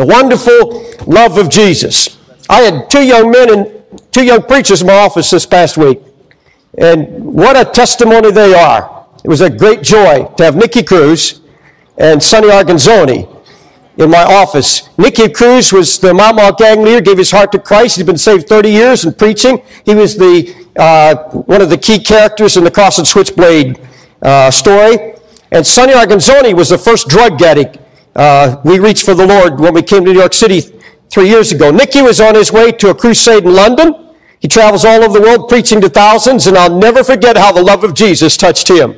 The wonderful love of Jesus. I had two young men and two young preachers in my office this past week. And what a testimony they are. It was a great joy to have Nicky Cruz and Sonny Arguinzoni in my office. Nicky Cruz was the Mau gang leader, gave his heart to Christ. He's been saved 30 years in preaching. He was the uh, one of the key characters in the Cross and Switchblade uh, story. And Sonny Arguinzoni was the first drug addict uh, we reached for the Lord when we came to New York City three years ago. Nicky was on his way to a crusade in London. He travels all over the world preaching to thousands, and I'll never forget how the love of Jesus touched him.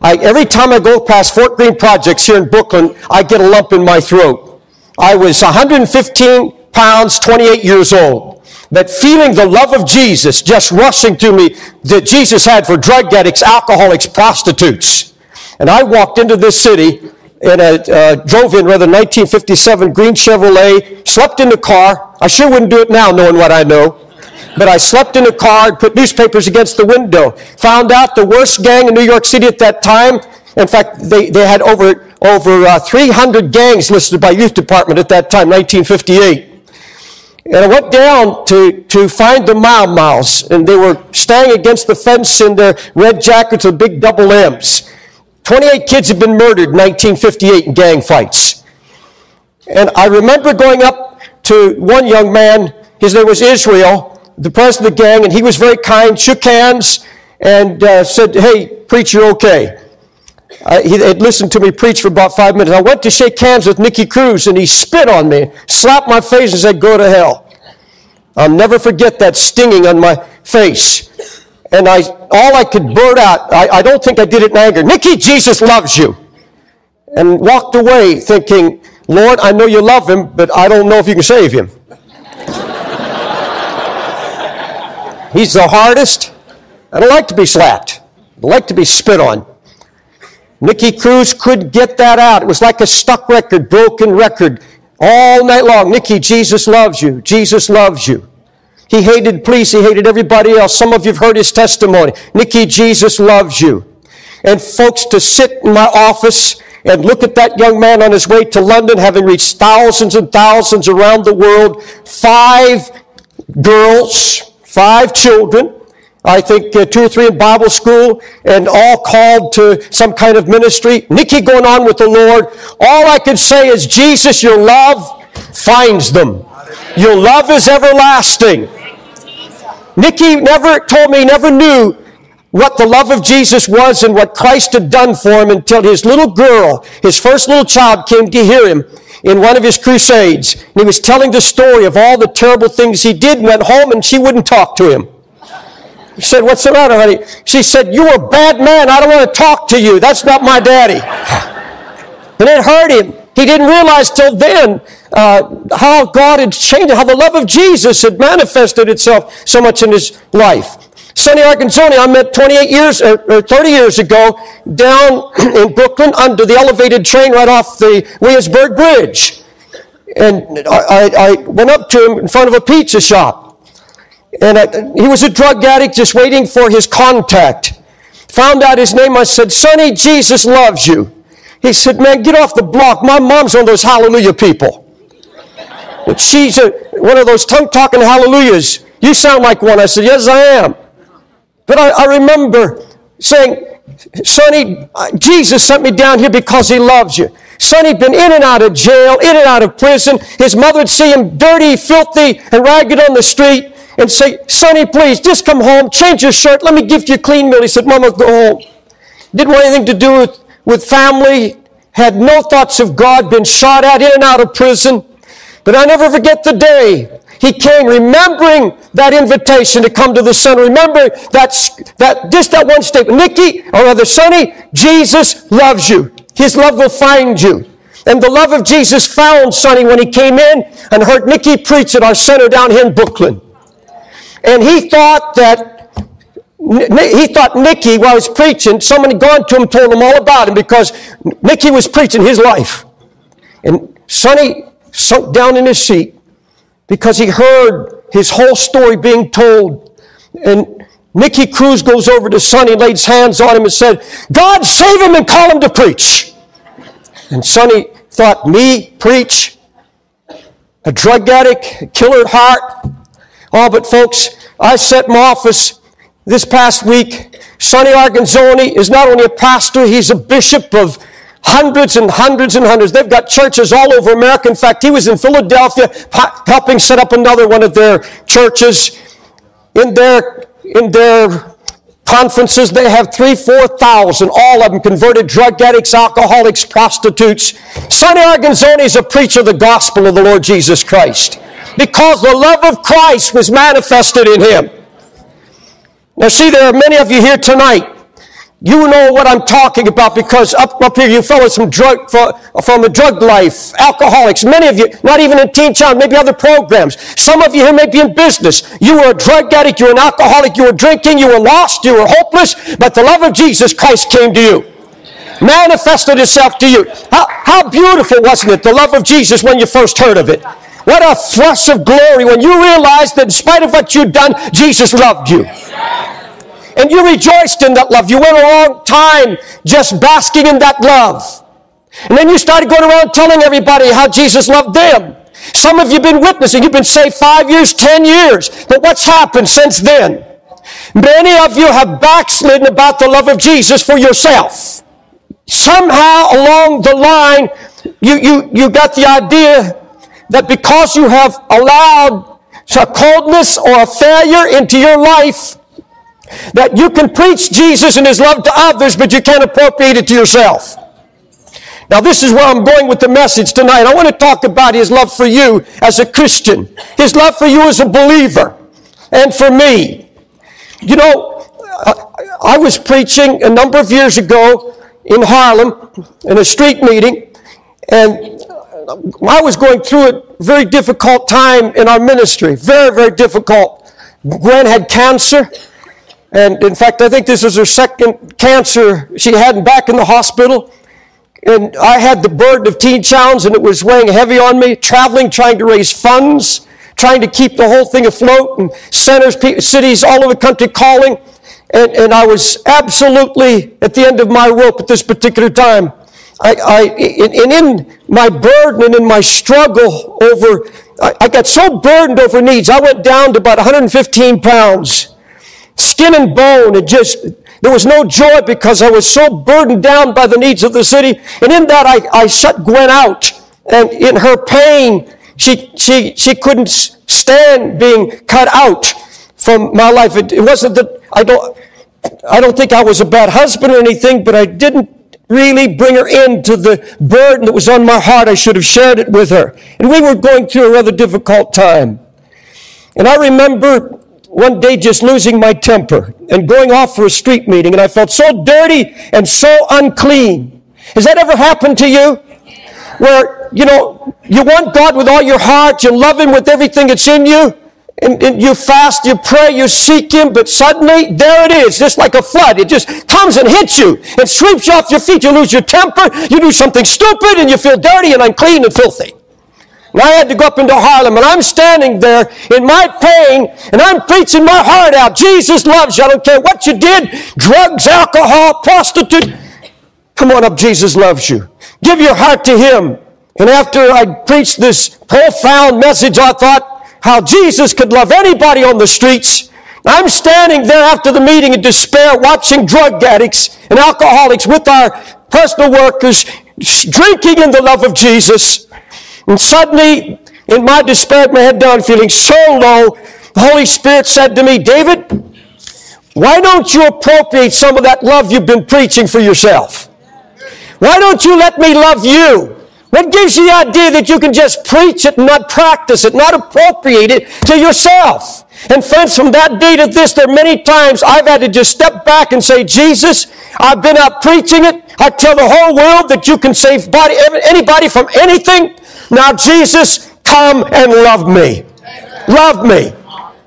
I, every time I go past Fort Greene Projects here in Brooklyn, I get a lump in my throat. I was 115 pounds, 28 years old. But feeling the love of Jesus just rushing through me that Jesus had for drug addicts, alcoholics, prostitutes. And I walked into this city and I uh, drove in rather 1957 green Chevrolet, slept in the car. I sure wouldn't do it now knowing what I know. But I slept in a car and put newspapers against the window. Found out the worst gang in New York City at that time. In fact, they, they had over, over uh, 300 gangs listed by youth department at that time, 1958. And I went down to, to find the Mau Mau's, and they were staying against the fence in their red jackets with big double M's. 28 kids had been murdered in 1958 in gang fights. And I remember going up to one young man, his name was Israel, the president of the gang, and he was very kind, shook hands, and uh, said, Hey, preach, you're okay. Uh, he had listened to me preach for about five minutes. I went to shake hands with Nicky Cruz, and he spit on me, slapped my face, and said, Go to hell. I'll never forget that stinging on my face. And I, all I could blurt out, I, I don't think I did it in anger. Nicky, Jesus loves you. And walked away thinking, Lord, I know you love him, but I don't know if you can save him. He's the hardest. I don't like to be slapped. I like to be spit on. Nicky Cruz could get that out. It was like a stuck record, broken record, all night long. Nicky, Jesus loves you. Jesus loves you. He hated police. He hated everybody else. Some of you have heard his testimony. Nicky, Jesus loves you. And folks, to sit in my office and look at that young man on his way to London, having reached thousands and thousands around the world, five girls, five children, I think uh, two or three in Bible school, and all called to some kind of ministry. Nicky going on with the Lord. All I can say is, Jesus, your love finds them. Your love is everlasting. Nicky never told me, never knew what the love of Jesus was and what Christ had done for him until his little girl, his first little child, came to hear him in one of his crusades. And he was telling the story of all the terrible things he did, and went home, and she wouldn't talk to him. He said, What's the matter, honey? She said, You're a bad man. I don't want to talk to you. That's not my daddy. And it hurt him. He didn't realize till then uh, how God had changed, how the love of Jesus had manifested itself so much in his life. Sonny Arguinzoni, I met 28 years or, or 30 years ago down in Brooklyn under the elevated train right off the Williamsburg Bridge. And I, I, went up to him in front of a pizza shop. And I, he was a drug addict just waiting for his contact. Found out his name. I said, Sonny, Jesus loves you. He said, man, get off the block. My mom's one of those hallelujah people. But she's a, one of those tongue-talking hallelujahs. You sound like one. I said, yes, I am. But I, I remember saying, Sonny, uh, Jesus sent me down here because he loves you. Sonny had been in and out of jail, in and out of prison. His mother would see him dirty, filthy, and ragged on the street and say, Sonny, please, just come home, change your shirt, let me give you a clean meal. He said, Mama, go home. Didn't want anything to do with, with family, had no thoughts of God, been shot at, in and out of prison. But I never forget the day he came remembering that invitation to come to the center. Remember that, that just that one statement. Nicky, or rather Sonny, Jesus loves you. His love will find you. And the love of Jesus found Sonny when he came in and heard Nicky preach at our center down here in Brooklyn. And he thought that he thought Nicky, while he was preaching, someone had gone to him, told him all about him because Nicky was preaching his life. And Sonny sunk down in his seat because he heard his whole story being told. And Nicky Cruz goes over to Sonny, lays hands on him, and said, God save him and call him to preach. And Sonny thought, Me preach? a drug addict, a killer at heart. Oh, but folks, I in my office this past week. Sonny Arguinzoni is not only a pastor, he's a bishop of hundreds and hundreds and hundreds. They've got churches all over America. In fact, he was in Philadelphia helping set up another one of their churches. In their, in their conferences, they have three, four thousand, all of them converted drug addicts, alcoholics, prostitutes. Sonny Arguinzoni is a preacher of the gospel of the Lord Jesus Christ because the love of Christ was manifested in him. Now, see, there are many of you here tonight you know what I'm talking about because up, up here you fellows from drug, from a drug life, alcoholics, many of you, not even in Teen Challenge, maybe other programs. Some of you here may be in business. You were a drug addict, you were an alcoholic, you were drinking, you were lost, you were hopeless, but the love of Jesus Christ came to you. Manifested itself to you. How, how beautiful wasn't it, the love of Jesus when you first heard of it? What a flush of glory when you realized that in spite of what you'd done, Jesus loved you. And you rejoiced in that love. You went a long time just basking in that love. And then you started going around telling everybody how Jesus loved them. Some of you have been witnessing. You've been saved five years, ten years. But what's happened since then? Many of you have backslidden about the love of Jesus for yourself. Somehow along the line, you, you, you got the idea that because you have allowed a coldness or a failure into your life, that you can preach Jesus and His love to others, but you can't appropriate it to yourself. Now, this is where I'm going with the message tonight. I want to talk about His love for you as a Christian, His love for you as a believer, and for me. You know, I was preaching a number of years ago in Harlem in a street meeting, and I was going through a very difficult time in our ministry. Very, very difficult. Gwen had cancer. And in fact, I think this was her second cancer she had back in the hospital. And I had the burden of Teen Challenge and it was weighing heavy on me, traveling, trying to raise funds, trying to keep the whole thing afloat, and centers, cities all over the country calling. And, and I was absolutely at the end of my rope at this particular time. I, I, and in my burden and in my struggle over, I, I got so burdened over needs, I went down to about 115 pounds skin and bone. It just, there was no joy because I was so burdened down by the needs of the city. And in that, I, I shut Gwen out. And in her pain, she, she, she couldn't stand being cut out from my life. It, it wasn't that I don't, I don't think I was a bad husband or anything, but I didn't really bring her into the burden that was on my heart. I should have shared it with her. And we were going through a rather difficult time. And I remember one day just losing my temper and going off for a street meeting and I felt so dirty and so unclean. Has that ever happened to you? Where, you know, you want God with all your heart, you love Him with everything that's in you, and, and, you fast, you pray, you seek Him, but suddenly, there it is, just like a flood. It just comes and hits you and sweeps you off your feet. You lose your temper, you do something stupid, and you feel dirty and unclean and filthy. And I had to go up into Harlem, and I'm standing there in my pain, and I'm preaching my heart out. Jesus loves you. I don't care what you did drugs, alcohol, prostitute. Come on up, Jesus loves you. Give your heart to Him. And after I preached this profound message, I thought how Jesus could love anybody on the streets. I'm standing there after the meeting in despair, watching drug addicts and alcoholics with our personal workers drinking in the love of Jesus. And suddenly, in my despair, my head down, feeling so low, the Holy Spirit said to me, David, why don't you appropriate some of that love you've been preaching for yourself? Why don't you let me love you? What gives you the idea that you can just preach it and not practice it, not appropriate it to yourself? And friends, from that day to this, there are many times I've had to just step back and say, Jesus, I've been out preaching it. I tell the whole world that you can save body, anybody from anything. Now, Jesus, come and love me. Love me.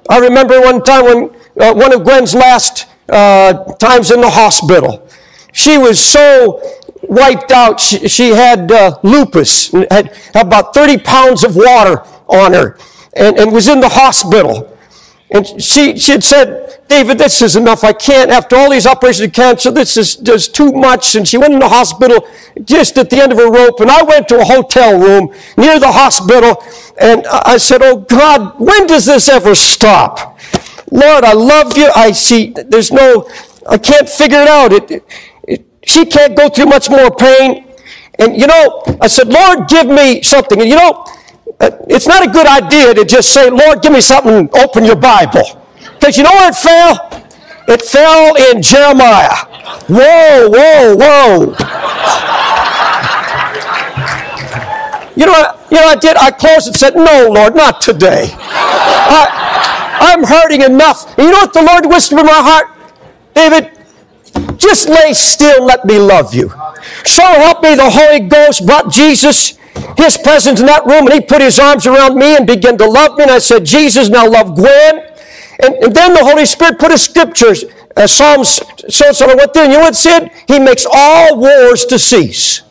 I remember one time when uh, one of Gwen's last uh, times in the hospital, she was so wiped out. She, she had uh, lupus, had about 30 pounds of water on her, and, and was in the hospital. And she, she had said, David, this is enough. I can't, after all these operations of cancer, this is just too much. And she went in the hospital just at the end of her rope. And I went to a hotel room near the hospital. And I said, Oh God, when does this ever stop? Lord, I love you. I see, there's no, I can't figure it out. It, it, she can't go through much more pain. And you know, I said, Lord, give me something. And you know, Uh, it's not a good idea to just say, Lord, give me something, open your Bible. Because you know where it fell? It fell in Jeremiah. Whoa, whoa, whoa. you know what? You know I did? I closed and said, No, Lord, not today. I, I'm hurting enough. And you know what the Lord whispered in my heart? David, just lay still let me love you. So help me, the Holy Ghost brought Jesus his presence in that room and he put his arms around me and began to love me. And I said, Jesus, now love Gwen. And, and then the Holy Spirit put a scriptures, uh, Psalms, so so what then? You know what said? He makes all wars to cease.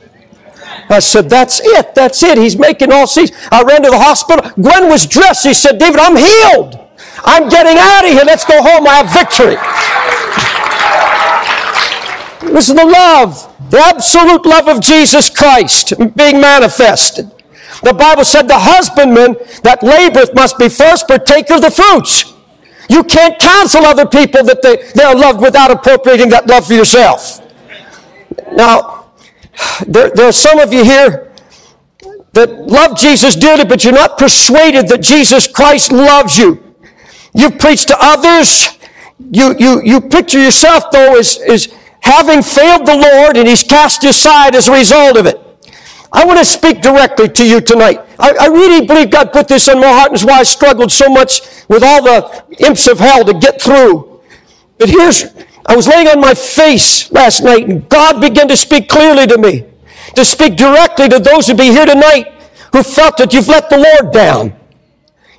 I said, that's it. That's it. He's making all cease. I ran to the hospital. Gwen was dressed. He said, David, I'm healed. I'm getting out of here. Let's go home. I have victory. This is the love the absolute love of Jesus Christ being manifested. The Bible said the husbandman that laboreth must be first partaker of the fruits. You can't counsel other people that they, they are loved without appropriating that love for yourself. Now, there, there are some of you here that love Jesus dearly, but you're not persuaded that Jesus Christ loves you. You preach to others. You, you, you picture yourself, though, as, as having failed the Lord and he's cast aside as a result of it. I want to speak directly to you tonight. I, I, really believe God put this in my heart, and is why I struggled so much with all the imps of hell to get through. But here's, I was laying on my face last night, and God began to speak clearly to me, to speak directly to those who be here tonight who felt that you've let the Lord down.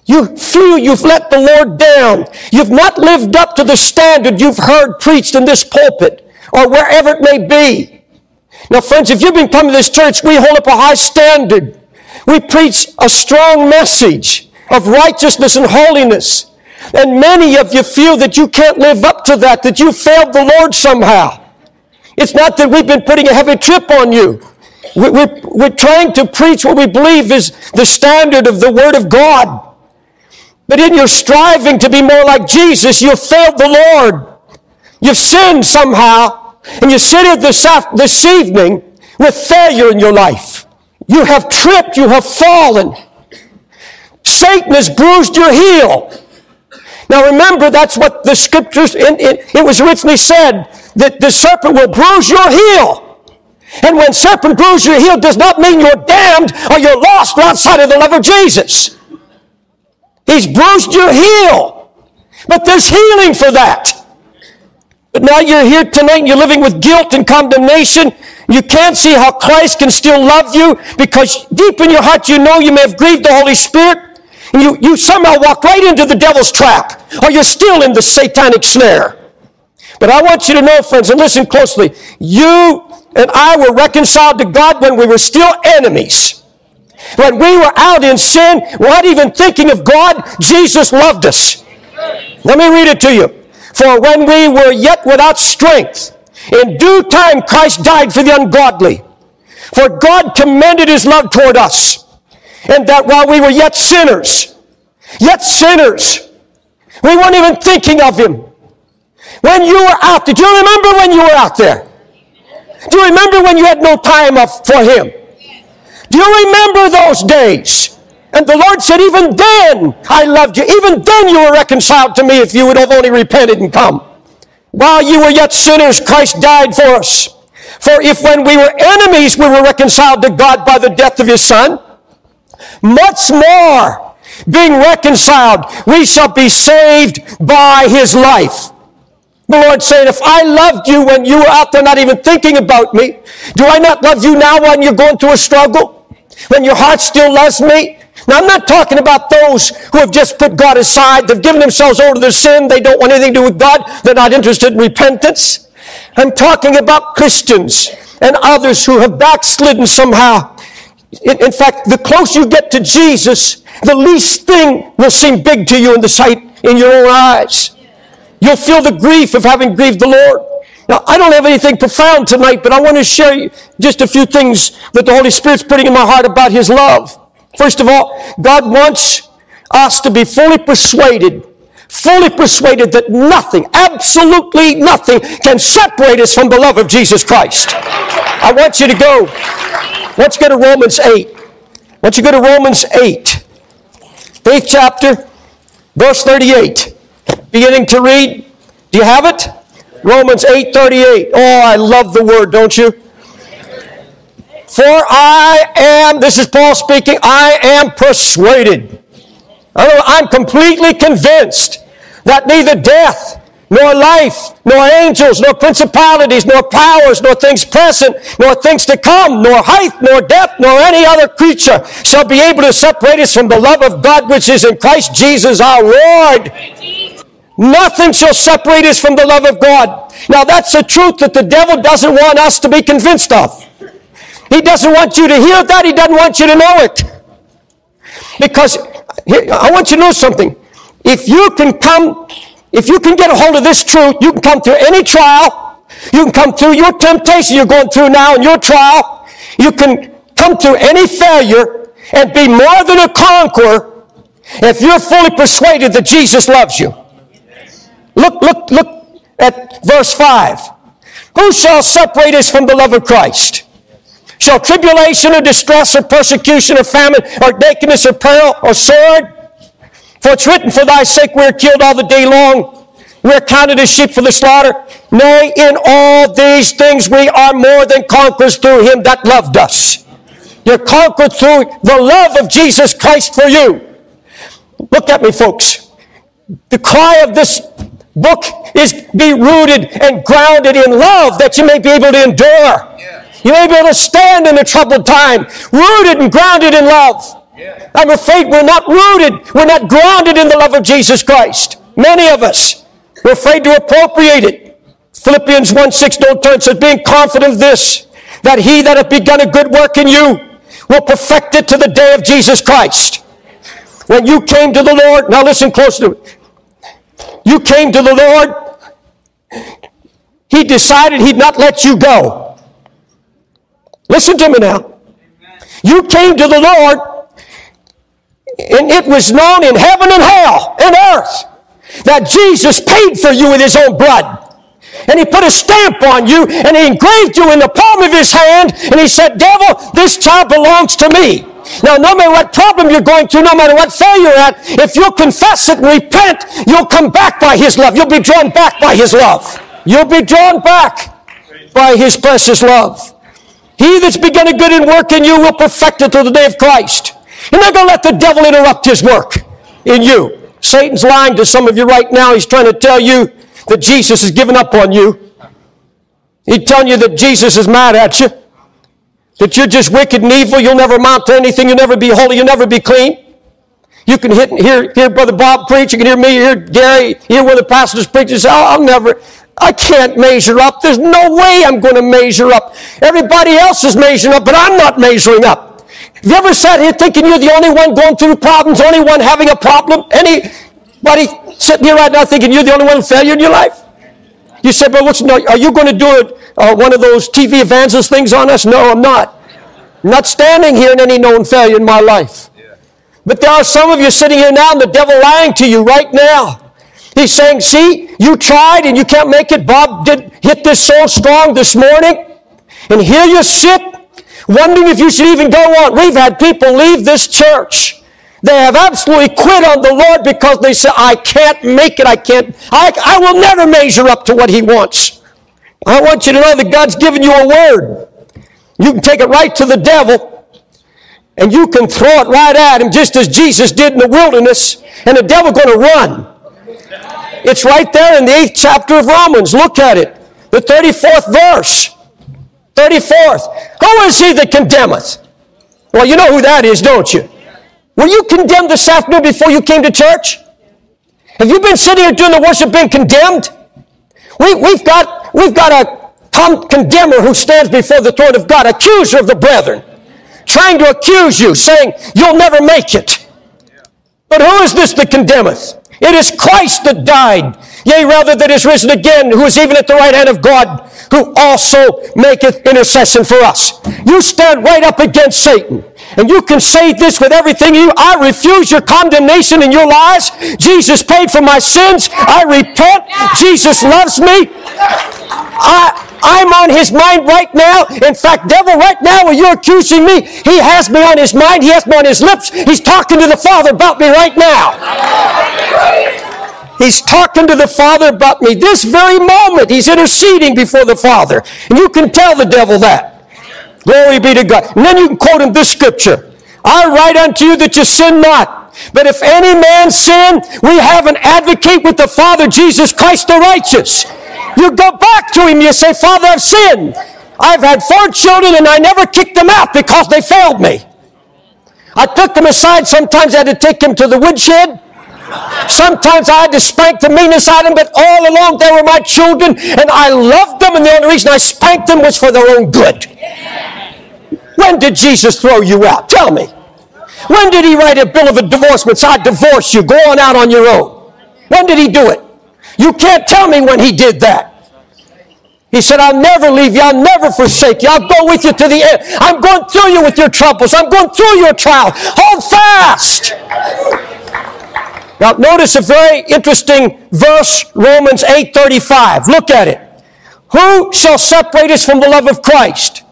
You feel you've let the Lord down. You've not lived up to the standard you've heard preached in this pulpit or wherever it may be. Now, friends, if you've been coming to this church, we hold up a high standard. We preach a strong message of righteousness and holiness. And many of you feel that you can't live up to that, that you failed the Lord somehow. It's not that we've been putting a heavy trip on you. We're, we're trying to preach what we believe is the standard of the Word of God. But in your striving to be more like Jesus, you've failed the Lord. You've sinned somehow, and you sit here this, this evening with failure in your life. You have tripped, you have fallen. Satan has bruised your heel. Now remember, that's what the scriptures, it, was originally said that the serpent will bruise your heel. And when serpent bruise your heel does not mean you're damned or you're lost outside of the love of Jesus. He's bruised your heel. But there's healing for that. But now you're here tonight and you're living with guilt and condemnation. You can't see how Christ can still love you because deep in your heart you know you may have grieved the Holy Spirit. And you, you somehow walk right into the devil's trap or you're still in the satanic snare. But I want you to know, friends, and listen closely. You and I were reconciled to God when we were still enemies. When we were out in sin, not even thinking of God, Jesus loved us. Let me read it to you. For when we were yet without strength, in due time Christ died for the ungodly. For God commended his love toward us, and that while we were yet sinners, yet sinners, we weren't even thinking of him. When you were out there, do you remember when you were out there? Do you remember when you had no time for him? Do you remember those days? And the Lord said, even then I loved you. Even then you were reconciled to me if you would have only repented and come. While you were yet sinners, Christ died for us. For if when we were enemies, we were reconciled to God by the death of his son, much more, being reconciled, we shall be saved by his life. The Lord saying, if I loved you when you were out there not even thinking about me, do I not love you now when you're going through a struggle? When your heart still loves me? Now, I'm not talking about those who have just put God aside. They've given themselves over to their sin. They don't want anything to do with God. They're not interested in repentance. I'm talking about Christians and others who have backslidden somehow. In, in fact, the closer you get to Jesus, the least thing will seem big to you in the sight in your own eyes. You'll feel the grief of having grieved the Lord. Now, I don't have anything profound tonight, but I want to share just a few things that the Holy Spirit's putting in my heart about His love. First of all, God wants us to be fully persuaded, fully persuaded that nothing, absolutely nothing, can separate us from the love of Jesus Christ. I want you to go. Let's go to Romans 8. Let's go to Romans 8, 8th chapter, verse 38. Beginning to read. Do you have it? Romans 8 38. Oh, I love the word, don't you? For I am, this is Paul speaking, I am persuaded. I'm completely convinced that neither death, nor life, nor angels, nor principalities, nor powers, nor things present, nor things to come, nor height, nor depth, nor any other creature shall be able to separate us from the love of God which is in Christ Jesus our Lord. Nothing shall separate us from the love of God. Now that's a truth that the devil doesn't want us to be convinced of. He doesn't want you to hear that. He doesn't want you to know it. Because I want you to know something. If you can come, if you can get a hold of this truth, you can come through any trial. You can come through your temptation you're going through now in your trial. You can come through any failure and be more than a conqueror if you're fully persuaded that Jesus loves you. Look, look, look at verse 5. Who shall separate us from the love of Christ? Shall tribulation or distress or persecution or famine or nakedness or peril or sword? For it's written, For thy sake we are killed all the day long. We are counted as sheep for the slaughter. Nay, in all these things we are more than conquerors through him that loved us. You're conquered through the love of Jesus Christ for you. Look at me, folks. The cry of this book is be rooted and grounded in love that you may be able to endure. Yeah. You may be able to stand in a troubled time, rooted and grounded in love. Yeah. I'm afraid we're not rooted, we're not grounded in the love of Jesus Christ. Many of us, we're afraid to appropriate it. Philippians 1 6 don't turn says, being confident of this, that he that hath begun a good work in you will perfect it to the day of Jesus Christ. When you came to the Lord, now listen close to it. You came to the Lord. He decided he'd not let you go. Listen to me now. You came to the Lord, and it was known in heaven and hell and earth that Jesus paid for you with his own blood. And he put a stamp on you, and he engraved you in the palm of his hand, and he said, Devil, this child belongs to me. Now, no matter what problem you're going through, no matter what failure you're at, if you'll confess it and repent, you'll come back by His love. You'll be drawn back by His love. You'll be drawn back by His precious love. He that's begun a good in work in you will perfect it to the day of Christ. You're not going to let the devil interrupt his work in you. Satan's lying to some of you right now. He's trying to tell you that Jesus has given up on you. He's telling you that Jesus is mad at you. That you're just wicked and evil, you'll never amount to anything, you'll never be holy, you'll never be clean. You can hit, hear, hear Brother Bob preach, you can hear me, hear Gary, hear one of the pastors preach, and say, oh, I'll never, I can't measure up. There's no way I'm going to measure up. Everybody else is measuring up, but I'm not measuring up. Have you ever sat here thinking you're the only one going through problems, only one having a problem? Anybody sitting here right now thinking you're the only one failure in your life? You said, but what's, no, are you going to do it, uh, one of those TV evangelist things on us? No, I'm not. I'm not standing here in any known failure in my life. But there are some of you sitting here now and the devil lying to you right now. He's saying, see, you tried and you can't make it. Bob did hit this so strong this morning. And here you sit, wondering if you should even go on. We've had people leave this church they have absolutely quit on the Lord because they say, I can't make it. I can't, I, I will never measure up to what He wants. I want you to know that God's given you a word. You can take it right to the devil and you can throw it right at him just as Jesus did in the wilderness and the devil going to run. It's right there in the eighth chapter of Romans. Look at it. The 34th verse. 34th. Who is he that condemneth? Well, you know who that is, don't you? Were you condemned this afternoon before you came to church? Have you been sitting here doing the worship being condemned? We, we've got, we've got a condemner who stands before the throne of God, accuser of the brethren, trying to accuse you, saying you'll never make it. But who is this that condemneth? It is Christ that died, yea, rather that is risen again, who is even at the right hand of God, who also maketh intercession for us. You stand right up against Satan. And you can say this with everything you, I refuse your condemnation and your lies. Jesus paid for my sins. I repent. Jesus loves me. I, I'm on his mind right now. In fact, devil, right now, when you're accusing me, he has me on his mind. He has me on his lips. He's talking to the Father about me right now. He's talking to the Father about me this very moment. He's interceding before the Father. And you can tell the devil that. Glory be to God. And then you can quote him this scripture. I write unto you that you sin not. But if any man sin, we have an advocate with the Father, Jesus Christ the righteous. You go back to him, you say, Father, I've sinned. I've had four children and I never kicked them out because they failed me. I took them aside. Sometimes I had to take them to the woodshed. Sometimes I had to spank the of them, but all along they were my children and I loved them and the only reason I spanked them was for their own good. When did Jesus throw you out? Tell me. When did he write a bill of a? So I divorce you. Go on out on your own. When did he do it? You can't tell me when he did that. He said, I'll never leave you. I'll never forsake you. I'll go with you to the end. I'm going through you with your troubles. I'm going through your trial. Hold fast. Now, notice a very interesting verse, Romans 8:35. Look at it. Who shall separate us from the love of Christ?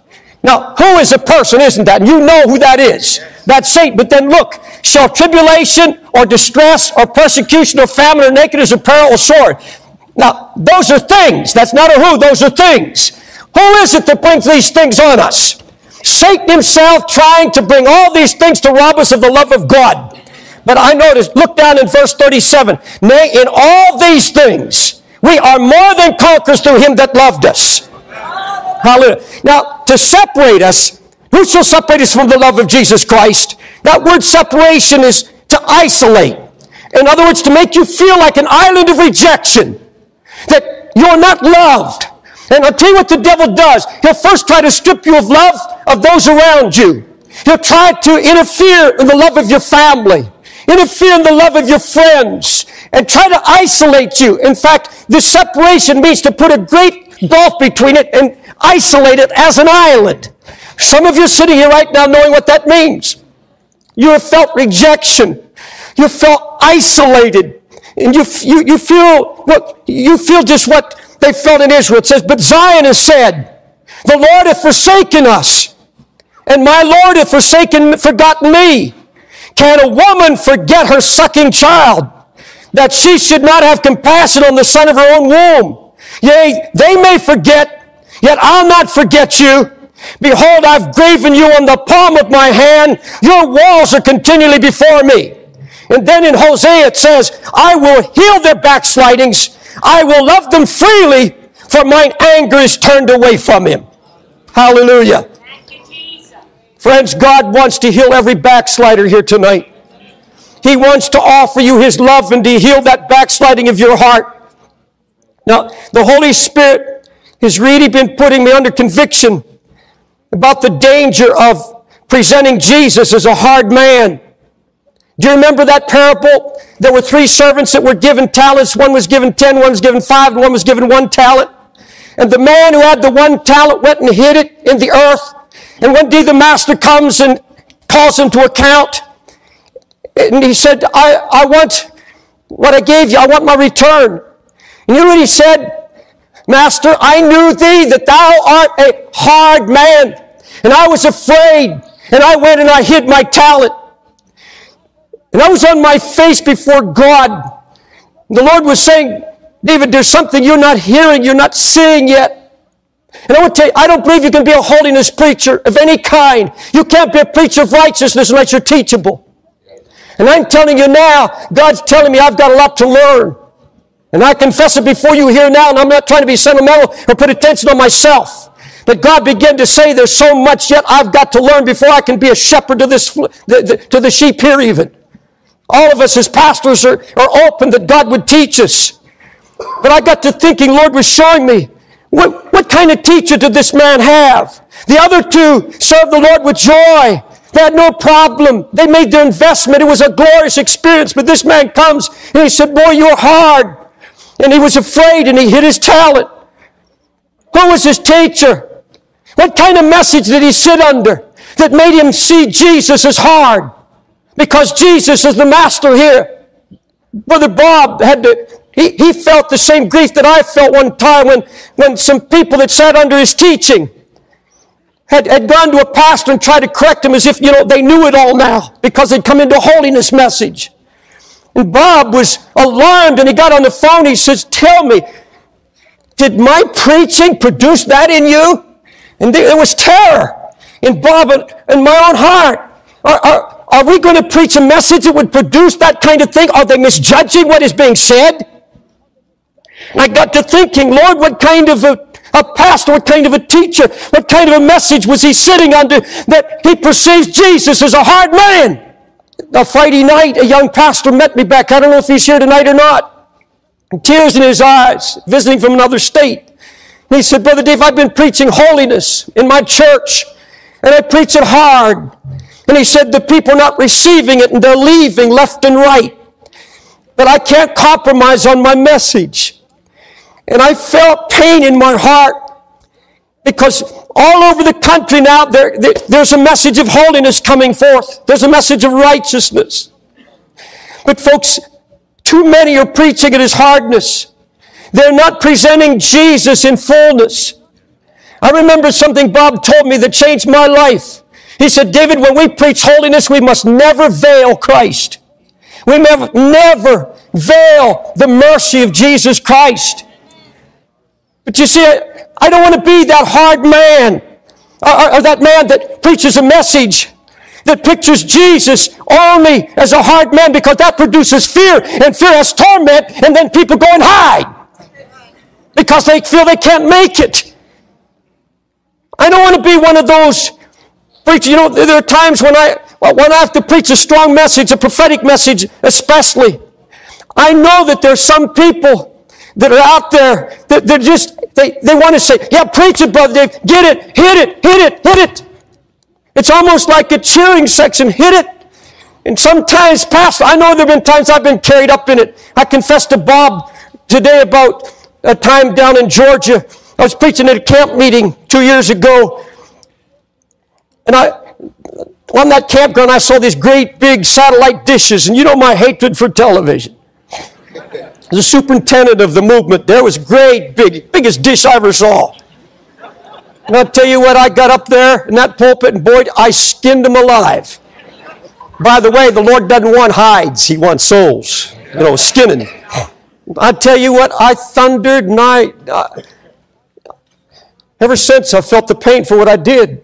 Now, who is a person, isn't that? And you know who that is. That's Satan. But then look, shall tribulation or distress or persecution or famine or nakedness or peril or sword. Now, those are things. That's not a who, those are things. Who is it that brings these things on us? Satan himself trying to bring all these things to rob us of the love of God. But I notice, look down in verse 37. Nay, in all these things, we are more than conquerors through him that loved us. Hallelujah. Now, to separate us, who shall separate us from the love of Jesus Christ? That word separation is to isolate. In other words, to make you feel like an island of rejection. That you're not loved. And I'll tell you what the devil does. He'll first try to strip you of love of those around you. He'll try to interfere in the love of your family, interfere in the love of your friends, and try to isolate you. In fact, this separation means to put a great gulf between it and isolate it as an island. Some of you sitting here right now knowing what that means. You have felt rejection. You felt isolated. And you, you, you feel what, you feel just what they felt in Israel. It says, but Zion has said, the Lord hath forsaken us. And my Lord hath forsaken, forgotten me. Can a woman forget her sucking child that she should not have compassion on the son of her own womb? Yea, they may forget, yet I'll not forget you. Behold, I've graven you on the palm of my hand. Your walls are continually before me. And then in Hosea it says, I will heal their backslidings. I will love them freely, for mine anger is turned away from him. Hallelujah. Friends, God wants to heal every backslider here tonight. He wants to offer you His love and to heal that backsliding of your heart. Now, the Holy Spirit has really been putting me under conviction about the danger of presenting Jesus as a hard man. Do you remember that parable? There were three servants that were given talents. One was given ten, one was given five, and one was given one talent. And the man who had the one talent went and hid it in the earth. And one day the master comes and calls him to account. And he said, I, I want what I gave you. I want my return. And you know what he said? Master, I knew thee that thou art a hard man. And I was afraid. And I went and I hid my talent. And I was on my face before God. The Lord was saying, David, there's something you're not hearing, you're not seeing yet. And I would tell you, I don't believe you can be a holiness preacher of any kind. You can't be a preacher of righteousness unless you're teachable. And I'm telling you now, God's telling me I've got a lot to learn. And I confess it before you here now, and I'm not trying to be sentimental or put attention on myself. But God began to say there's so much yet I've got to learn before I can be a shepherd to this, to the sheep here even. All of us as pastors are, are open that God would teach us. But I got to thinking, Lord was showing me, what, what kind of teacher did this man have? The other two served the Lord with joy. They had no problem. They made their investment. It was a glorious experience. But this man comes and he said, Boy, you're hard. And he was afraid and he hid his talent. Who was his teacher? What kind of message did he sit under that made him see Jesus as hard? Because Jesus is the master here. Brother Bob had to, he, he felt the same grief that I felt one time when, when some people that sat under his teaching had, had gone to a pastor and tried to correct him as if, you know, they knew it all now because they'd come into a holiness message. And Bob was alarmed and he got on the phone. He says, tell me, did my preaching produce that in you? And there was terror in Bob and, in my own heart. Are, are, are we going to preach a message that would produce that kind of thing? Are they misjudging what is being said? I got to thinking, Lord, what kind of a, a pastor, what kind of a teacher, what kind of a message was he sitting under that he perceives Jesus as a hard man? A Friday night, a young pastor met me back. I don't know if he's here tonight or not. Tears in his eyes, visiting from another state. And he said, Brother Dave, I've been preaching holiness in my church, and I preach it hard. And he said, the people are not receiving it, and they're leaving left and right. But I can't compromise on my message. And I felt pain in my heart because all over the country now there, there, there's a message of holiness coming forth. There's a message of righteousness. But folks, too many are preaching it as hardness. They're not presenting Jesus in fullness. I remember something Bob told me that changed my life. He said, David, when we preach holiness, we must never veil Christ. We never, never veil the mercy of Jesus Christ. But you see, I don't want to be that hard man or, or, that man that preaches a message that pictures Jesus only as a hard man because that produces fear and fear has torment and then people go and hide because they feel they can't make it. I don't want to be one of those preachers. You know, there are times when I, when I have to preach a strong message, a prophetic message especially. I know that there's some people that are out there that they're just, they, they want to say, yeah, preach it, Brother Dave. Get it, hit it, hit it, hit it. It's almost like a cheering section. Hit it. And sometimes, Pastor, I know there have been times I've been carried up in it. I confessed to Bob today about a time down in Georgia. I was preaching at a camp meeting two years ago. And I, on that campground, I saw these great big satellite dishes. And you know my hatred for television the superintendent of the movement there was great, big, biggest dish I ever saw. And I'll tell you what, I got up there in that pulpit and boy, I skinned them alive. By the way, the Lord doesn't want hides, He wants souls. You know, skinning. I tell you what, I thundered and I, uh, ever since I felt the pain for what I did.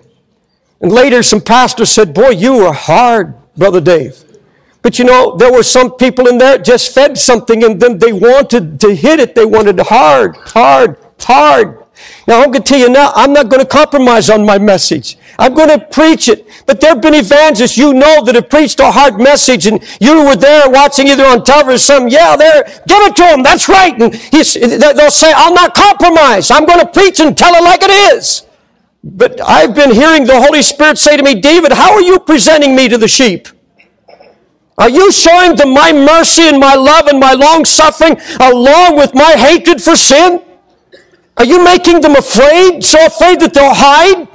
And later some pastors said, boy, you were hard, Brother Dave. But you know, there were some people in there just fed something and then they wanted to hit it. They wanted hard, hard, hard. Now I'm going to tell you now, I'm not going to compromise on my message. I'm going to preach it. But there have been evangelists you know that have preached a hard message and you were there watching either on television or something. Yeah, there, give it to them. That's right. And they'll say, I'll not compromise. I'm going to preach and tell it like it is. But I've been hearing the Holy Spirit say to me, David, how are you presenting me to the sheep? Are you showing them my mercy and my love and my long suffering along with my hatred for sin? Are you making them afraid, so afraid that they'll hide?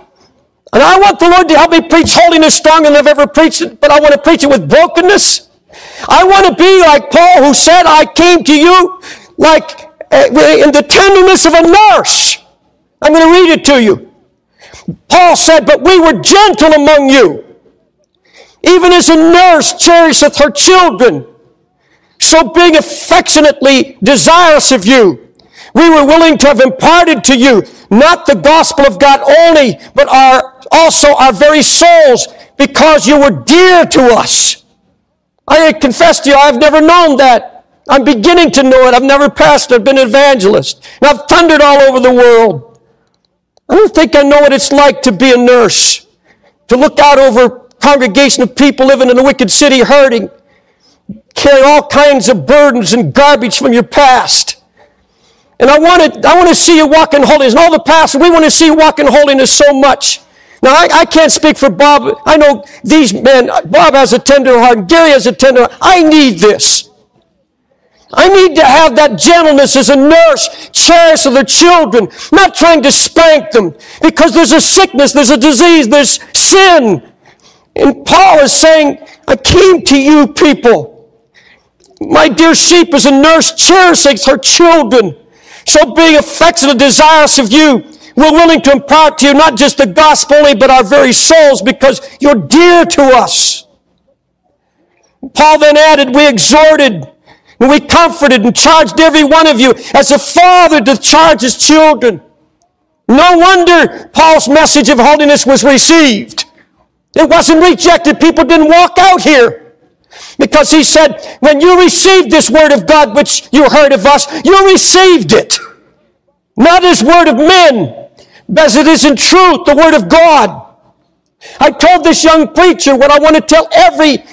And I want the Lord to help me preach holiness stronger than I've ever preached it, but I want to preach it with brokenness. I want to be like Paul who said, I came to you like uh, in the tenderness of a nurse. I'm going to read it to you. Paul said, but we were gentle among you even as a nurse cherisheth her children, so being affectionately desirous of you, we were willing to have imparted to you not the gospel of God only, but our, also our very souls, because you were dear to us. I confess to you, I've never known that. I'm beginning to know it. I've never pastored, I've been an evangelist. And I've thundered all over the world. I don't think I know what it's like to be a nurse, to look out over congregation of people living in a wicked city hurting, carry all kinds of burdens and garbage from your past. And I want to, I want to see you walk in holiness. And all the pastors, we want to see you walk in holiness so much Now, I, I, can't speak for Bob. I know these men, Bob has a tender heart, Gary has a tender heart. I need this. I need to have that gentleness as a nurse, cherish of children, not trying to spank them because there's a sickness, there's a disease, there's sin. And Paul is saying, I came to you people. My dear sheep as a nurse cherishes her children. So being affectionate desirous of you, we're willing to impart to you not just the gospel only, but our very souls because you're dear to us. Paul then added, we exhorted and we comforted and charged every one of you as a father to charge his children. No wonder Paul's message of holiness was received. It wasn't rejected. People didn't walk out here. Because he said, when you received this word of God, which you heard of us, you received it. Not as word of men, but as it is in truth, the Word of God. I told this young preacher what I want to tell every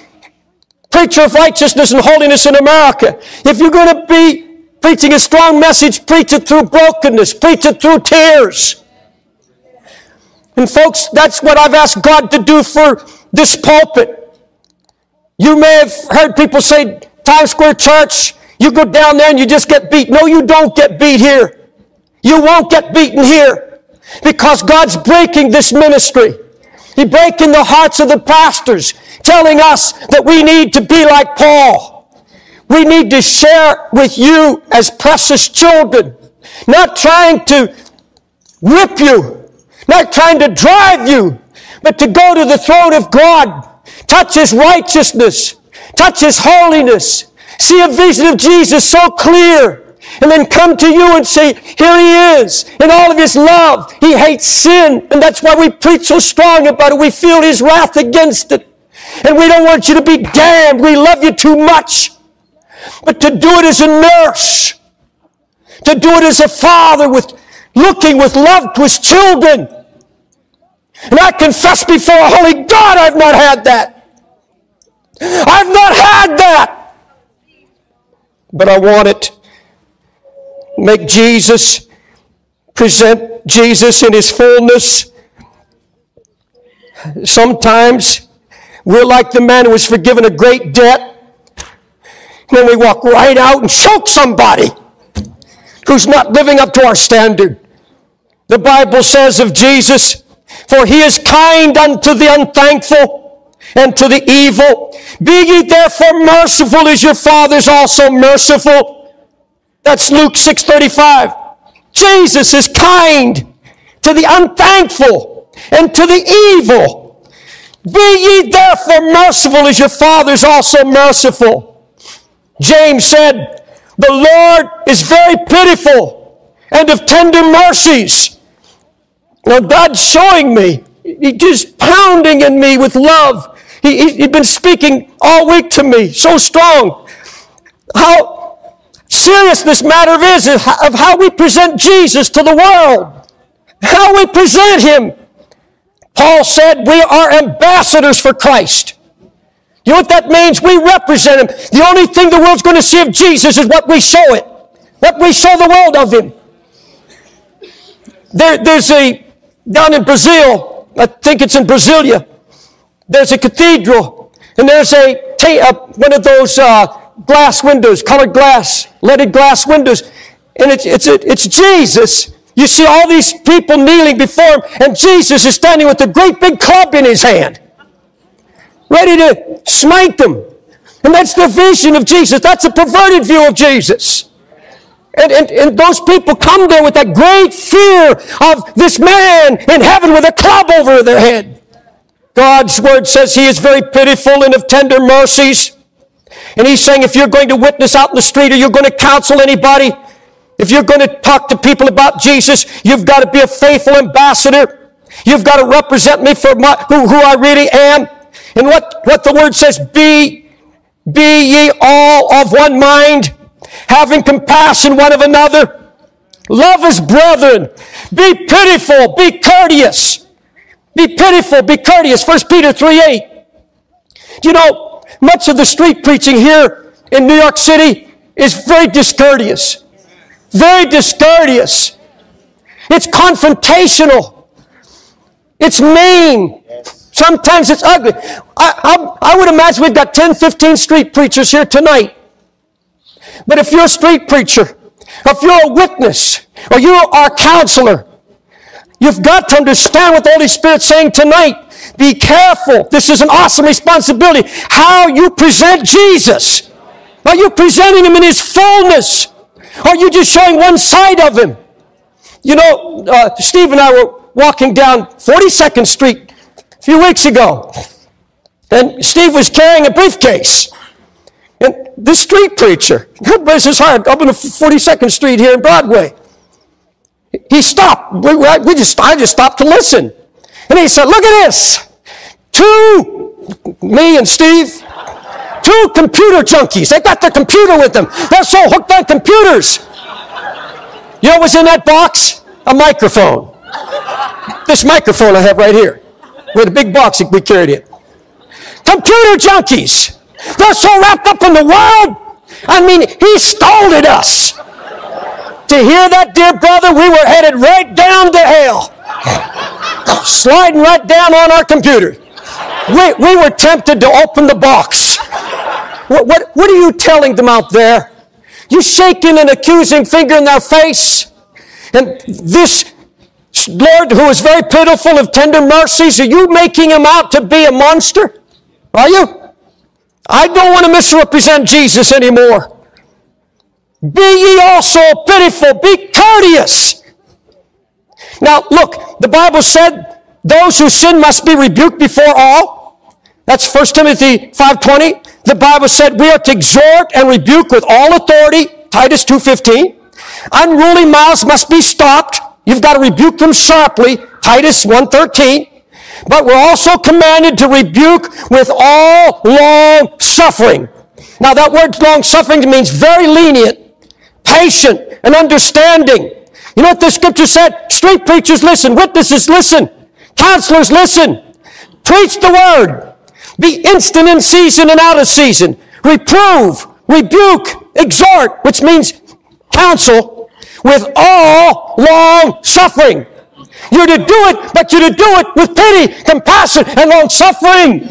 preacher of righteousness and holiness in America. If you're going to be preaching a strong message, preach it through brokenness, preach it through tears. And folks, that's what I've asked God to do for this pulpit. You may have heard people say, Times Square Church, you go down there and you just get beat. No, you don't get beat here. You won't get beaten here. Because God's breaking this ministry. He's breaking the hearts of the pastors, telling us that we need to be like Paul. We need to share with you as precious children, not trying to whip you, not trying to drive you, but to go to the throne of God, touch His righteousness, touch His holiness, see a vision of Jesus so clear and then come to you and say, here he is in all of his love. He hates sin. And that's why we preach so strong about it. We feel his wrath against it. And we don't want you to be damned. We love you too much. But to do it as a nurse, to do it as a father with looking with love to his children. And I confess before a holy God, I've not had that. I've not had that. But I want it make Jesus, present Jesus in his fullness. Sometimes we're like the man who was forgiven a great debt. Then we walk right out and choke somebody who's not living up to our standard. The Bible says of Jesus, for he is kind unto the unthankful and to the evil. Be ye therefore merciful as your Father is also merciful. That's Luke 6:35. Jesus is kind to the unthankful and to the evil. Be ye therefore merciful as your Father is also merciful. James said, The Lord is very pitiful and of tender mercies. Now God's showing me, He's just pounding in me with love. He, he, he's been speaking all week to me, so strong. How serious this matter is of how we present Jesus to the world, how we present Him. Paul said we are ambassadors for Christ. You know what that means? We represent Him. The only thing the world's going to see of Jesus is what we show it, what we show the world of Him. There, there's a, down in Brazil, I think it's in Brasilia, there's a cathedral, and there's a, uh, one of those uh, glass windows, colored glass, leaded glass windows. And it's, it's, it's Jesus. You see all these people kneeling before him, and Jesus is standing with a great big club in his hand, ready to smite them. And that's the vision of Jesus. That's a perverted view of Jesus. And, and, and those people come there with that great fear of this man in heaven with a club over their head. God's word says he is very pitiful and of tender mercies. And he's saying if you're going to witness out in the street or you're going to counsel anybody, if you're going to talk to people about Jesus, you've got to be a faithful ambassador. You've got to represent me for my, who, who I really am. And what, what the word says, be, be ye all of one mind, having compassion one of another. Love as brethren. Be pitiful. Be courteous. Be pitiful. Be courteous. 1 Peter 3 8. You know, much of the street preaching here in New York City is very discourteous. Very discourteous. It's confrontational. It's mean. Sometimes it's ugly. I, I, I would imagine we've got 10, 15 street preachers here tonight. But if you're a street preacher, if you're a witness, or you are a counselor, you've got to understand what the Holy Spirit's saying tonight. Be careful. This is an awesome responsibility. How you present Jesus. Are you presenting him in his fullness? Are you just showing one side of him? You know, uh, Steve and I were walking down 42nd Street a few weeks ago, and Steve was carrying a briefcase. And this street preacher, God bless his heart, up on the 42nd Street here in Broadway, he stopped. We, we just, I just stopped to listen. And he said, Look at this. Two, me and Steve, two computer junkies. They got their computer with them. They're so hooked on computers. You know what's in that box? A microphone. This microphone I have right here. With a big box we carried it. Computer junkies. They're so wrapped up in the world. I mean, he scolded us. To hear that, dear brother, we were headed right down to hell. Sliding right down on our computer. We, we were tempted to open the box. What, what, what are you telling them out there? You shaking an accusing finger in their face? And this Lord, who is very pitiful of tender mercies, are you making him out to be a monster? Are you? I don't want to misrepresent Jesus anymore. Be ye also pitiful, be courteous. Now, look, the Bible said those who sin must be rebuked before all. That's 1 Timothy 5.20. The Bible said we are to exhort and rebuke with all authority. Titus 2.15. Unruly mouths must be stopped. You've got to rebuke them sharply. Titus 1.13. But we're also commanded to rebuke with all long suffering. Now that word long suffering means very lenient, patient, and understanding. You know what the scripture said? Street preachers listen, witnesses listen, counselors listen. Preach the word. Be instant in season and out of season. Reprove, rebuke, exhort, which means counsel, with all long suffering. You're to do it, but you're to do it with pity, compassion, and long suffering.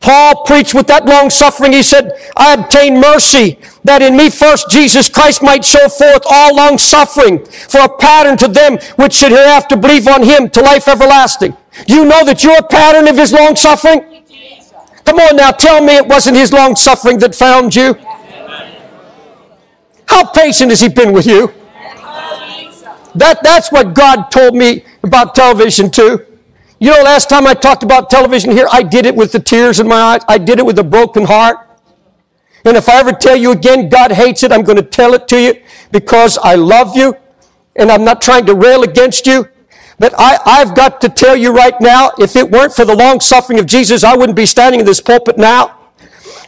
Paul preached with that long suffering. He said, I obtain mercy that in me first Jesus Christ might show forth all long suffering for a pattern to them which should hereafter believe on him to life everlasting. You know that you're a pattern of his long suffering? Come on now, tell me it wasn't his long suffering that found you. How patient has he been with you? That, that's what God told me about television too. You know, last time I talked about television here, I did it with the tears in my eyes. I did it with a broken heart. And if I ever tell you again God hates it, I'm going to tell it to you because I love you and I'm not trying to rail against you. But I, I've got to tell you right now, if it weren't for the long suffering of Jesus, I wouldn't be standing in this pulpit now.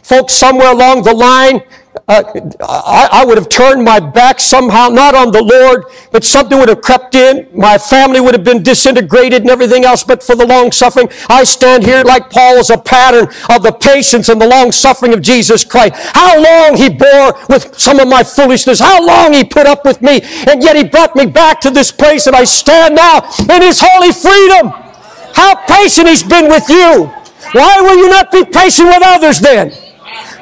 Folks, somewhere along the line, Uh, I, I, would have turned my back somehow, not on the Lord, but something would have crept in. My family would have been disintegrated and everything else, but for the long suffering, I stand here like Paul as a pattern of the patience and the long suffering of Jesus Christ. How long he bore with some of my foolishness, how long he put up with me, and yet he brought me back to this place and I stand now in his holy freedom. How patient he's been with you. Why will you not be patient with others then?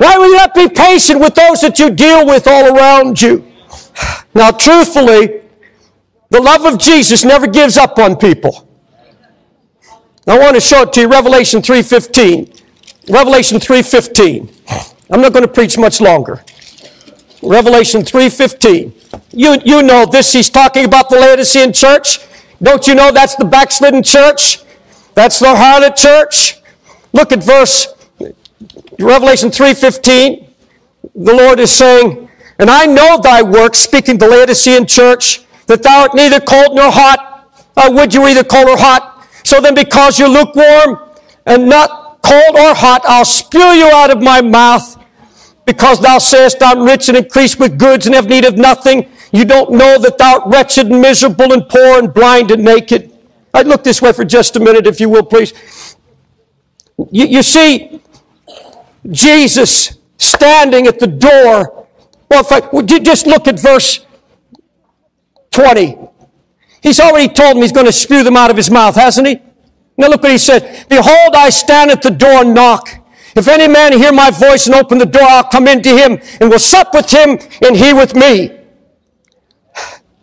Why will you not be patient with those that you deal with all around you? Now, truthfully, the love of Jesus never gives up on people. I want to show it to you, Revelation 3.15. Revelation 3.15. I'm not going to preach much longer. Revelation 3.15. You, you know this. He's talking about the Laodicean church. Don't you know that's the backslidden church? That's the harlot church. Look at verse Revelation 3.15, the Lord is saying, And I know thy works, speaking to Laodicean church, that thou art neither cold nor hot. Or would you either cold or hot? So then because you're lukewarm and not cold or hot, I'll spew you out of my mouth. Because thou sayest, I'm rich and increased with goods and have need of nothing. You don't know that thou art wretched and miserable and poor and blind and naked. I'd look this way for just a minute, if you will, please. You, you see, Jesus standing at the door. Well, if I, would you just look at verse 20. He's already told him he's going to spew them out of his mouth, hasn't he? Now look what he said. Behold, I stand at the door and knock. If any man hear my voice and open the door, I'll come into him and will sup with him and he with me.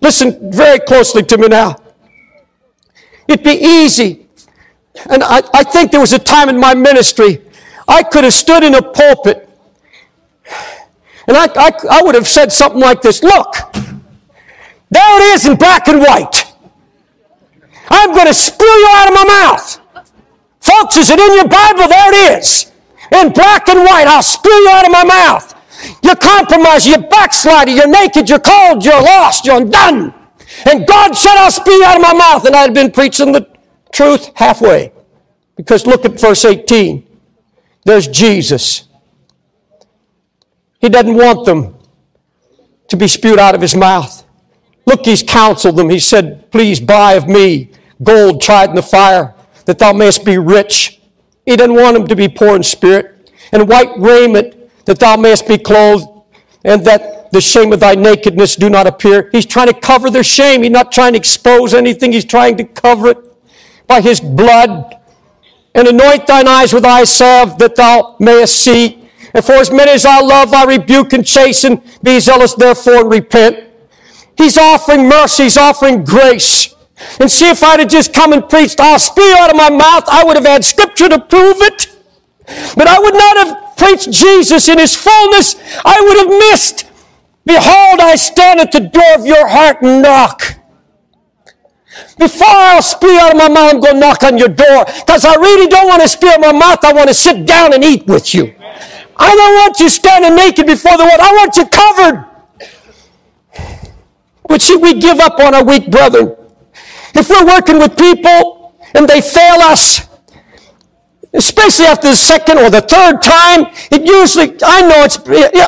Listen very closely to me now. It'd be easy. And I, I think there was a time in my ministry I could have stood in a pulpit and I, I, I would have said something like this Look, there it is in black and white. I'm going to spew you out of my mouth. Folks, is it in your Bible? There it is. In black and white, I'll spew you out of my mouth. You're compromised, you're backsliding, you're naked, you're cold, you're lost, you're undone. And God said, I'll spew you out of my mouth. And I'd been preaching the truth halfway. Because look at verse 18. There's Jesus. He doesn't want them to be spewed out of his mouth. Look, he's counseled them. He said, Please buy of me gold tried in the fire, that thou mayest be rich. He doesn't want them to be poor in spirit. And white raiment, that thou mayest be clothed, and that the shame of thy nakedness do not appear. He's trying to cover their shame. He's not trying to expose anything. He's trying to cover it by his blood. And anoint thine eyes with eye salve, that thou mayest see. And for as many as I love, I rebuke and chasten. Be zealous therefore and repent. He's offering mercy. He's offering grace. And see if I'd have just come and preached, I'll spew out of my mouth, I would have had scripture to prove it. But I would not have preached Jesus in his fullness. I would have missed. Behold, I stand at the door of your heart and knock. Before I'll spew out of my mouth, I'm going to knock on your door. Because I really don't want to spew out my mouth. I want to sit down and eat with you. I don't want you standing naked before the Lord. I want you covered. But see, we give up on our weak brethren. If we're working with people and they fail us, especially after the second or the third time, it usually, I know it's,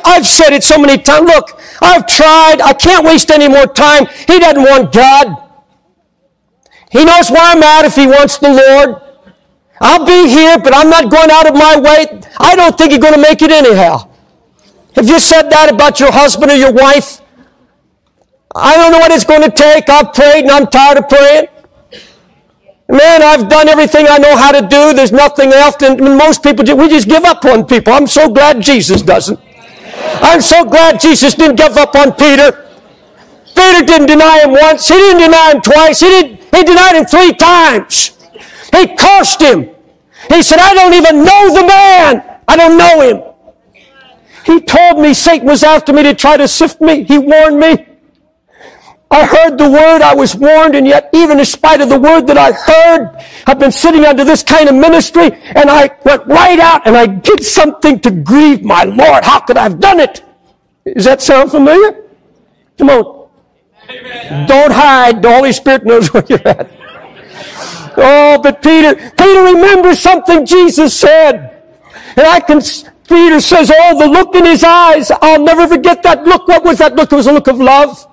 I've said it so many times. Look, I've tried. I can't waste any more time. He doesn't want God. He knows where I'm at if he wants the Lord. I'll be here, but I'm not going out of my way. I don't think you're going to make it anyhow. Have you said that about your husband or your wife? I don't know what it's going to take. I've prayed and I'm tired of praying. Man, I've done everything I know how to do. There's nothing left. And most people, we just give up on people. I'm so glad Jesus doesn't. I'm so glad Jesus didn't give up on Peter. Peter didn't deny him once. He didn't deny him twice. He, didn't, he denied him three times. He cursed him. He said, I don't even know the man. I don't know him. He told me Satan was after me to try to sift me. He warned me. I heard the word, I was warned, and yet even in spite of the word that I heard, I've been sitting under this kind of ministry, and I went right out and I did something to grieve my Lord. How could I have done it? Does that sound familiar? Come on. Amen. Don't hide. The Holy Spirit knows where you're at. Oh, but Peter, Peter remembers something Jesus said. And I can, Peter says, oh, the look in his eyes, I'll never forget that look. What was that look? It was a look of love.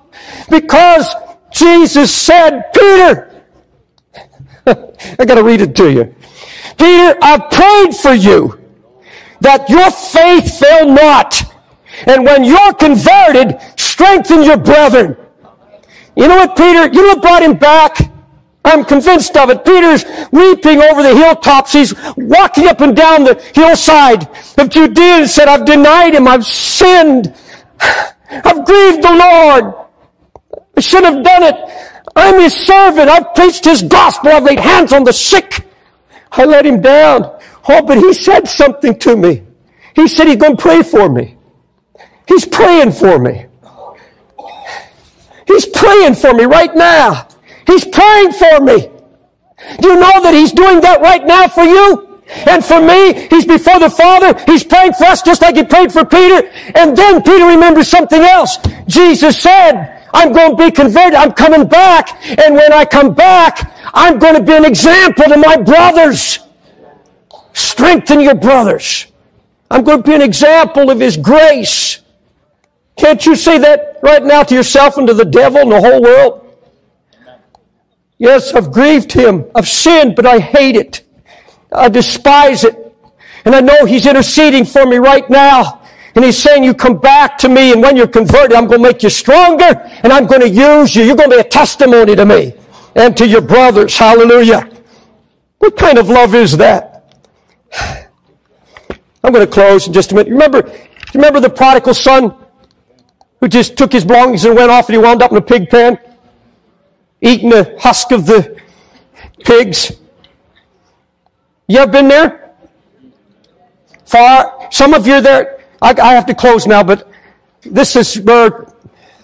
Because Jesus said, Peter, I got to read it to you. Peter, I've prayed for you that your faith fail not. And when you're converted, strengthen your brethren. You know what, Peter? You know what brought him back? I'm convinced of it. Peter's weeping over the hilltops. He's walking up and down the hillside of Judea and said, I've denied him. I've sinned. I've grieved the Lord. I should have done it. I'm his servant. I've preached his gospel. I've laid hands on the sick. I let him down. Oh, but he said something to me. He said he's going to pray for me. He's praying for me. He's praying for me right now. He's praying for me. Do you know that he's doing that right now for you? And for me, he's before the Father. He's praying for us just like he prayed for Peter. And then Peter remembers something else. Jesus said, I'm going to be converted. I'm coming back. And when I come back, I'm going to be an example to my brothers. Strengthen your brothers. I'm going to be an example of His grace. Can't you say that right now to yourself and to the devil and the whole world? Yes, I've grieved Him. I've sinned, but I hate it. I despise it. And I know He's interceding for me right now. And he's saying, you come back to me and when you're converted, I'm going to make you stronger and I'm going to use you. You're going to be a testimony to me and to your brothers. Hallelujah. What kind of love is that? I'm going to close in just a minute. Remember, remember the prodigal son who just took his belongings and went off and he wound up in a pig pen, eating the husk of the pigs. You ever been there? Far. Some of you are there. I, I have to close now, but this is where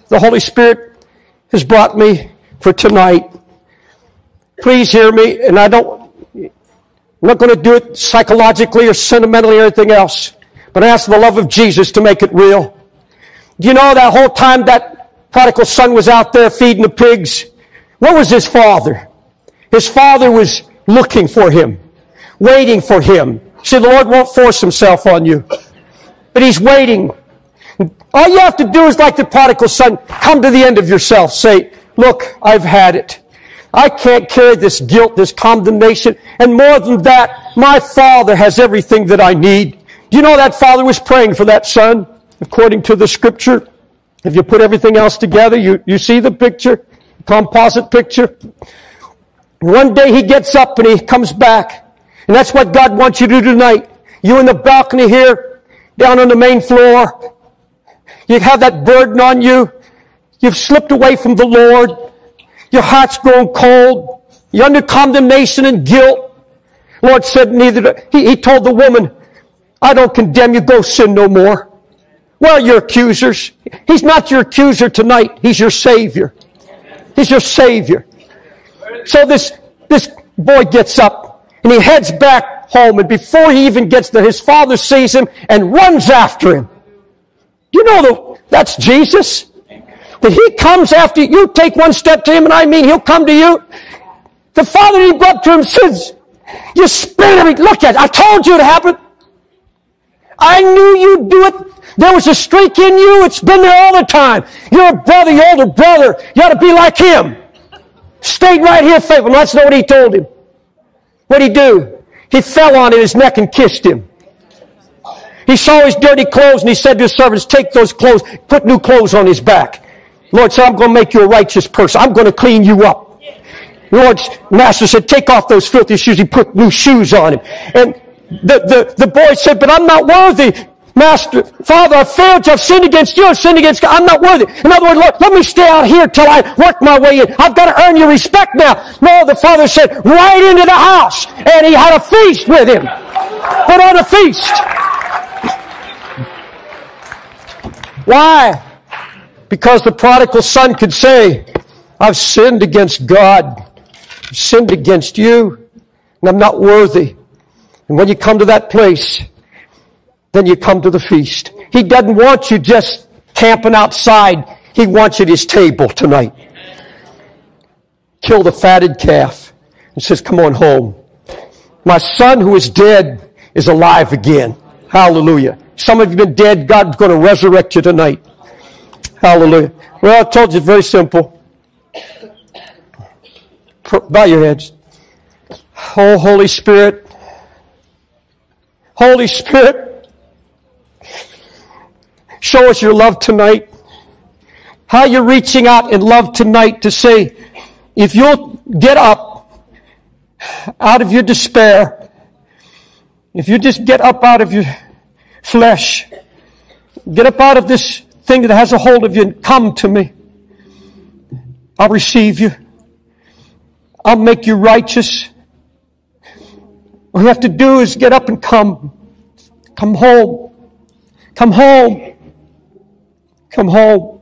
the Holy Spirit has brought me for tonight. Please hear me, and I don't, I'm not going to do it psychologically or sentimentally or anything else, but I ask the love of Jesus to make it real. Do you know that whole time that prodigal son was out there feeding the pigs? What was his father? His father was looking for him, waiting for him. See, the Lord won't force himself on you, but he's waiting. All you have to do is like the prodigal son, come to the end of yourself. Say, look, I've had it. I can't carry this guilt, this condemnation. And more than that, my father has everything that I need. You know that father was praying for that son? According to the scripture. If you put everything else together, you, you see the picture, composite picture. One day he gets up and he comes back. And that's what God wants you to do tonight. You in the balcony here, down on the main floor. You have that burden on you. You've slipped away from the Lord. Your heart's grown cold. You're under condemnation and guilt. Lord said neither, he, he told the woman, I don't condemn you, go sin no more. Well, your accusers. He's not your accuser tonight. He's your Savior. He's your Savior. So this, this boy gets up and he heads back home and before he even gets there, his father sees him and runs after him. You know the, that's Jesus? That he comes after you take one step to him and I mean he'll come to you. The father he brought to him says, you spirit, look at it. I told you it happened. I knew you'd do it. There was a streak in you. It's been there all the time. You're a brother, your older brother. You ought to be like him. Stayed right here faithful. That's not what he told him. What'd he do? He fell on his neck and kissed him. He saw his dirty clothes and he said to his servants, take those clothes, put new clothes on his back. Lord said, I'm going to make you a righteous person. I'm going to clean you up. Lord's master said, take off those filthy shoes. He put new shoes on him. And the, the, the boy said, but I'm not worthy. Master, Father, I've failed you. I've sinned against you. I've sinned against God. I'm not worthy. In other words, Lord, let me stay out here till I work my way in. I've got to earn your respect now. No, the father said, right into the house. And he had a feast with him. Put on a feast. Why? Because the prodigal son could say, I've sinned against God. I've sinned against you. And I'm not worthy. And when you come to that place, then you come to the feast. He doesn't want you just camping outside. He wants you at his table tonight. Kill the fatted calf and says, come on home. My son who is dead is alive again. Hallelujah. Some of you have been dead. God's going to resurrect you tonight. Hallelujah. Well, I told you it's very simple. Bow your heads. Oh, Holy Spirit. Holy Spirit. Show us your love tonight. How you're reaching out in love tonight to say, if you'll get up out of your despair, if you just get up out of your flesh, get up out of this thing that has a hold of you and come to me. I'll receive you. I'll make you righteous. All you have to do is get up and come. Come home. Come home. Come home.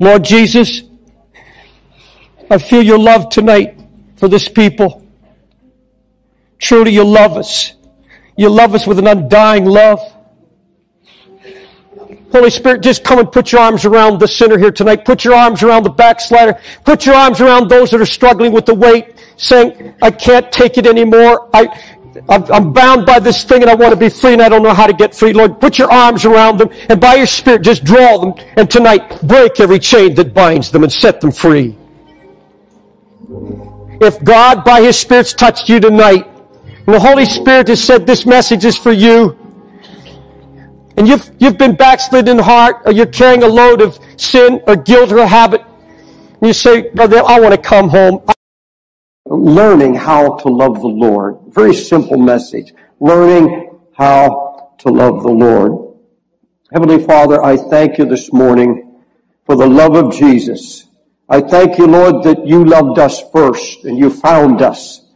Lord Jesus, I feel your love tonight for this people. Truly you love us. You love us with an undying love. Holy Spirit, just come and put your arms around the sinner here tonight. Put your arms around the backslider. Put your arms around those that are struggling with the weight, saying, I can't take it anymore. I, I'm bound by this thing and I want to be free and I don't know how to get free. Lord, put your arms around them and by your Spirit just draw them and tonight break every chain that binds them and set them free. If God by His Spirit's touched you tonight and the Holy Spirit has said this message is for you, and you've, you've been backslidden in heart, or you're carrying a load of sin or guilt or habit, and you say, brother, I want to come home. Learning how to love the Lord. Very simple message. Learning how to love the Lord. Heavenly Father, I thank you this morning for the love of Jesus. I thank you, Lord, that you loved us first and you found us.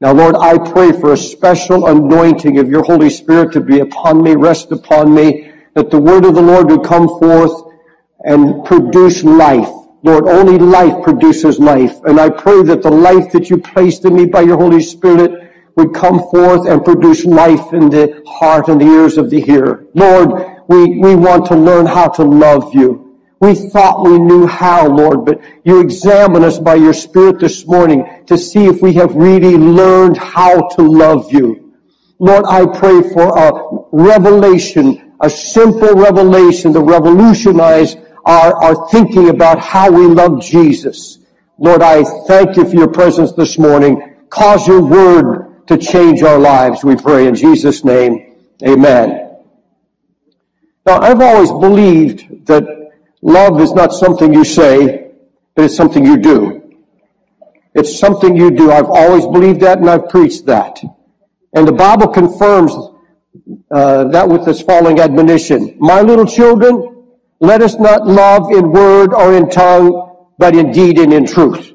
Now, Lord, I pray for a special anointing of your Holy Spirit to be upon me, rest upon me, that the word of the Lord would come forth and produce life. Lord, only life produces life. And I pray that the life that you placed in me by your Holy Spirit would come forth and produce life in the heart and the ears of the hearer. Lord, we, we want to learn how to love you. We thought we knew how, Lord, but you examine us by your Spirit this morning to see if we have really learned how to love you. Lord, I pray for a revelation, a simple revelation to revolutionize our thinking about how we love Jesus. Lord, I thank you for your presence this morning. Cause your word to change our lives, we pray in Jesus' name. Amen. Now, I've always believed that Love is not something you say, but it's something you do. It's something you do. I've always believed that and I've preached that. And the Bible confirms uh, that with this following admonition. My little children, let us not love in word or in tongue, but in deed and in truth.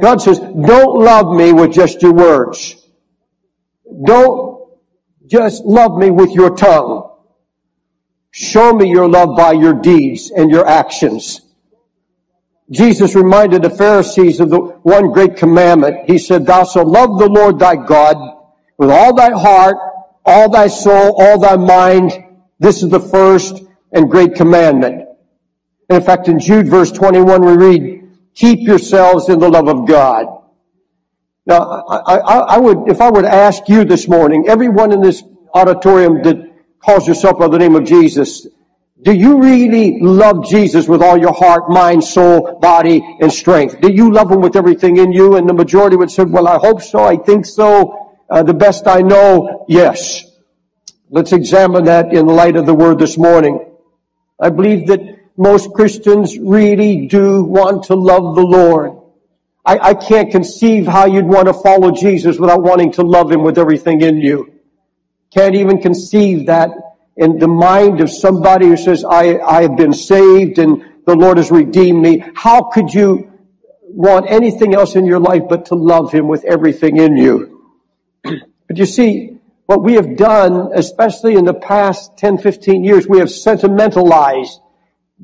God says, don't love me with just your words. Don't just love me with your tongue. Show me your love by your deeds and your actions. Jesus reminded the Pharisees of the one great commandment. He said, Thou shalt love the Lord thy God with all thy heart, all thy soul, all thy mind. This is the first and great commandment. And in fact, in Jude verse 21, we read, Keep yourselves in the love of God. Now, I, I, I would, if I were to ask you this morning, everyone in this auditorium that calls yourself by the name of Jesus, do you really love Jesus with all your heart, mind, soul, body, and strength? Do you love Him with everything in you? And the majority would say, well, I hope so. I think so. Uh, the best I know, yes. Let's examine that in light of the Word this morning. I believe that most Christians really do want to love the Lord. I, I can't conceive how you'd want to follow Jesus without wanting to love Him with everything in you. Can't even conceive that in the mind of somebody who says, I, I have been saved and the Lord has redeemed me. How could you want anything else in your life but to love Him with everything in you? but you see, what we have done, especially in the past 10, 15 years, we have sentimentalized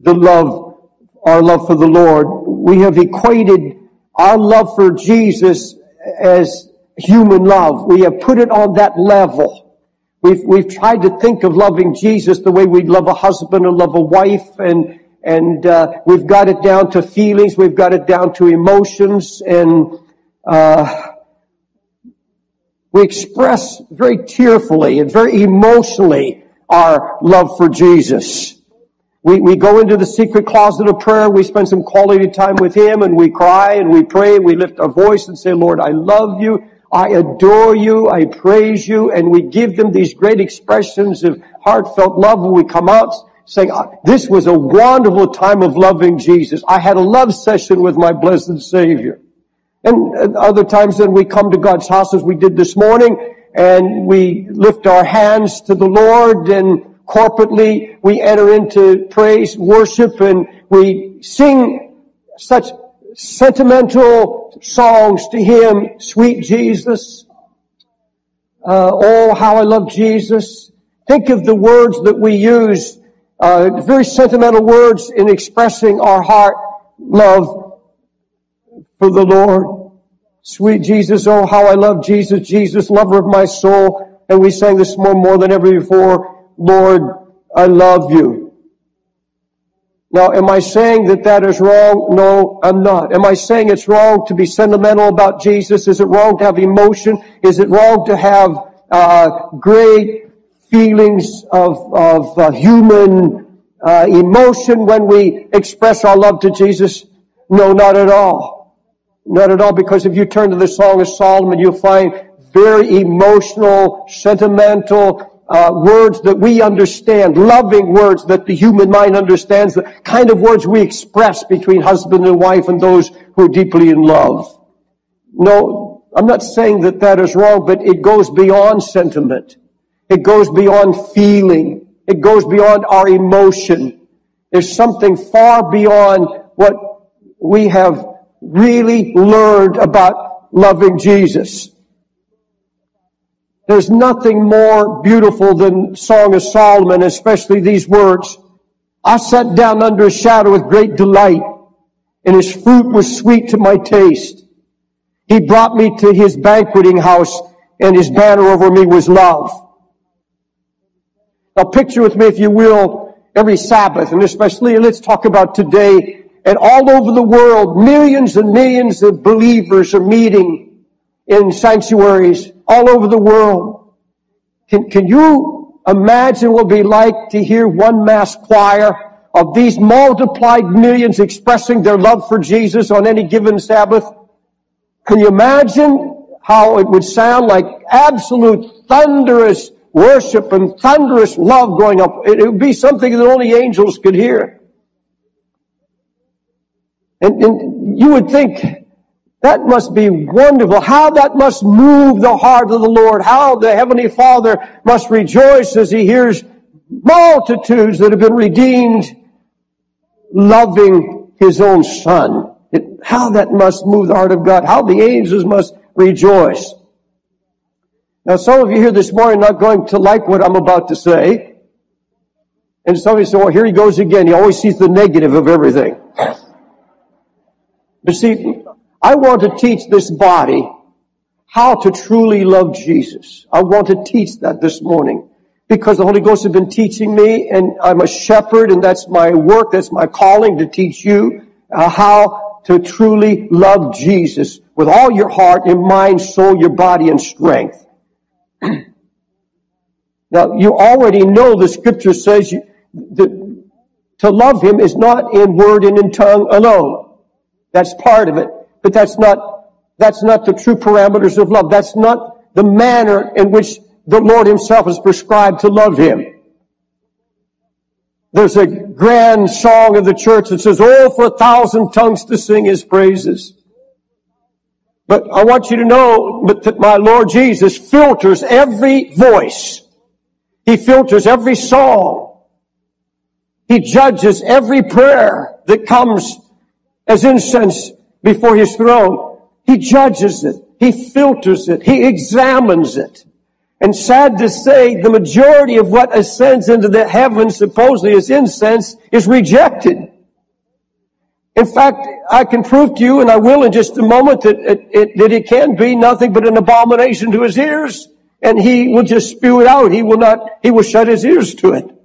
the love, our love for the Lord. We have equated our love for Jesus as human love. We have put it on that level. We've, we've tried to think of loving Jesus the way we'd love a husband or love a wife and, and, uh, we've got it down to feelings, we've got it down to emotions and, uh, we express very tearfully and very emotionally our love for Jesus. We, we go into the secret closet of prayer, we spend some quality time with Him and we cry and we pray, and we lift our voice and say, Lord, I love you. I adore you, I praise you, and we give them these great expressions of heartfelt love when we come out saying, uh, this was a wonderful time of loving Jesus. I had a love session with my blessed Savior. And other times then we come to God's house as we did this morning, and we lift our hands to the Lord, and corporately we enter into praise, worship, and we sing such sentimental songs to Him, sweet Jesus. Uh, oh, how I love Jesus. Think of the words that we use, uh, very sentimental words in expressing our heart love for the Lord. Sweet Jesus, oh, how I love Jesus, Jesus, lover of my soul. And we sang this more, more than ever before. Lord, I love you. Now, am I saying that that is wrong? No, I'm not. Am I saying it's wrong to be sentimental about Jesus? Is it wrong to have emotion? Is it wrong to have uh, great feelings of, of uh, human uh, emotion when we express our love to Jesus? No, not at all. Not at all, because if you turn to the Song of Solomon, you'll find very emotional, sentimental, uh, words that we understand, loving words that the human mind understands, the kind of words we express between husband and wife and those who are deeply in love. no, I'm not saying that that is wrong, but it goes beyond sentiment. It goes beyond feeling. It goes beyond our emotion. There's something far beyond what we have really learned about loving Jesus. There's nothing more beautiful than Song of Solomon, especially these words. I sat down under a shadow with great delight, and his fruit was sweet to my taste. He brought me to his banqueting house, and his banner over me was love. Now picture with me, if you will, every Sabbath, and especially let's talk about today, and all over the world, millions and millions of believers are meeting in sanctuaries all over the world. Can, can you imagine what it would be like to hear one mass choir of these multiplied millions expressing their love for Jesus on any given Sabbath? Can you imagine how it would sound like absolute thunderous worship and thunderous love going up? It, would be something that only angels could hear. And, and you would think that must be wonderful. How that must move the heart of the Lord. How the Heavenly Father must rejoice as He hears multitudes that have been redeemed loving His own Son. It, how that must move the heart of God. How the angels must rejoice. Now some of you here this morning are not going to like what I'm about to say. And some of you say, well, here he goes again. He always sees the negative of everything. But see, I want to teach this body how to truly love Jesus. I want to teach that this morning because the Holy Ghost has been teaching me and I'm a shepherd and that's my work, that's my calling to teach you uh, how to truly love Jesus with all your heart, your mind, soul, your body, and strength. now, you already know the scripture says you, that to love Him is not in word and in tongue alone. That's part of it. But that's not, that's not the true parameters of love. That's not the manner in which the Lord himself has prescribed to love him. There's a grand song of the church that says, Oh, for a thousand tongues to sing his praises. But I want you to know that my Lord Jesus filters every voice. He filters every song. He judges every prayer that comes as incense before his throne. He judges it. He filters it. He examines it. And sad to say, the majority of what ascends into the heavens supposedly as incense is rejected. In fact, I can prove to you, and I will in just a moment, that it, it, that it can be nothing but an abomination to his ears. And he will just spew it out. He will not, he will shut his ears to it.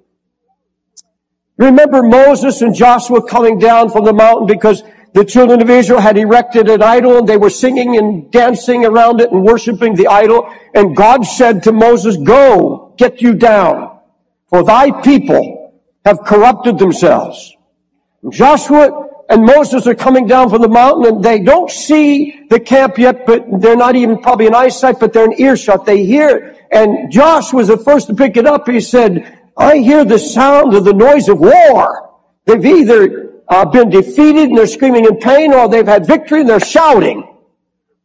Remember Moses and Joshua coming down from the mountain because the children of Israel had erected an idol and they were singing and dancing around it and worshiping the idol. And God said to Moses, go, get you down, for thy people have corrupted themselves. Joshua and Moses are coming down from the mountain and they don't see the camp yet, but they're not even probably in eyesight, but they're in earshot. They hear it. And Josh was the first to pick it up. He said, I hear the sound of the noise of war. They've either uh, been defeated and they're screaming in pain, or they've had victory and they're shouting.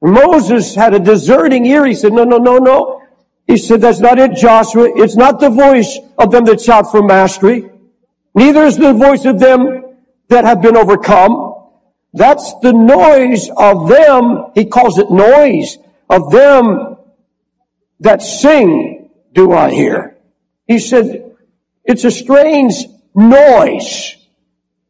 Moses had a discerning ear. He said, no, no, no, no. He said, that's not it, Joshua. It's not the voice of them that shout for mastery. Neither is the voice of them that have been overcome. That's the noise of them. He calls it noise of them that sing do I hear. He said, it's a strange noise.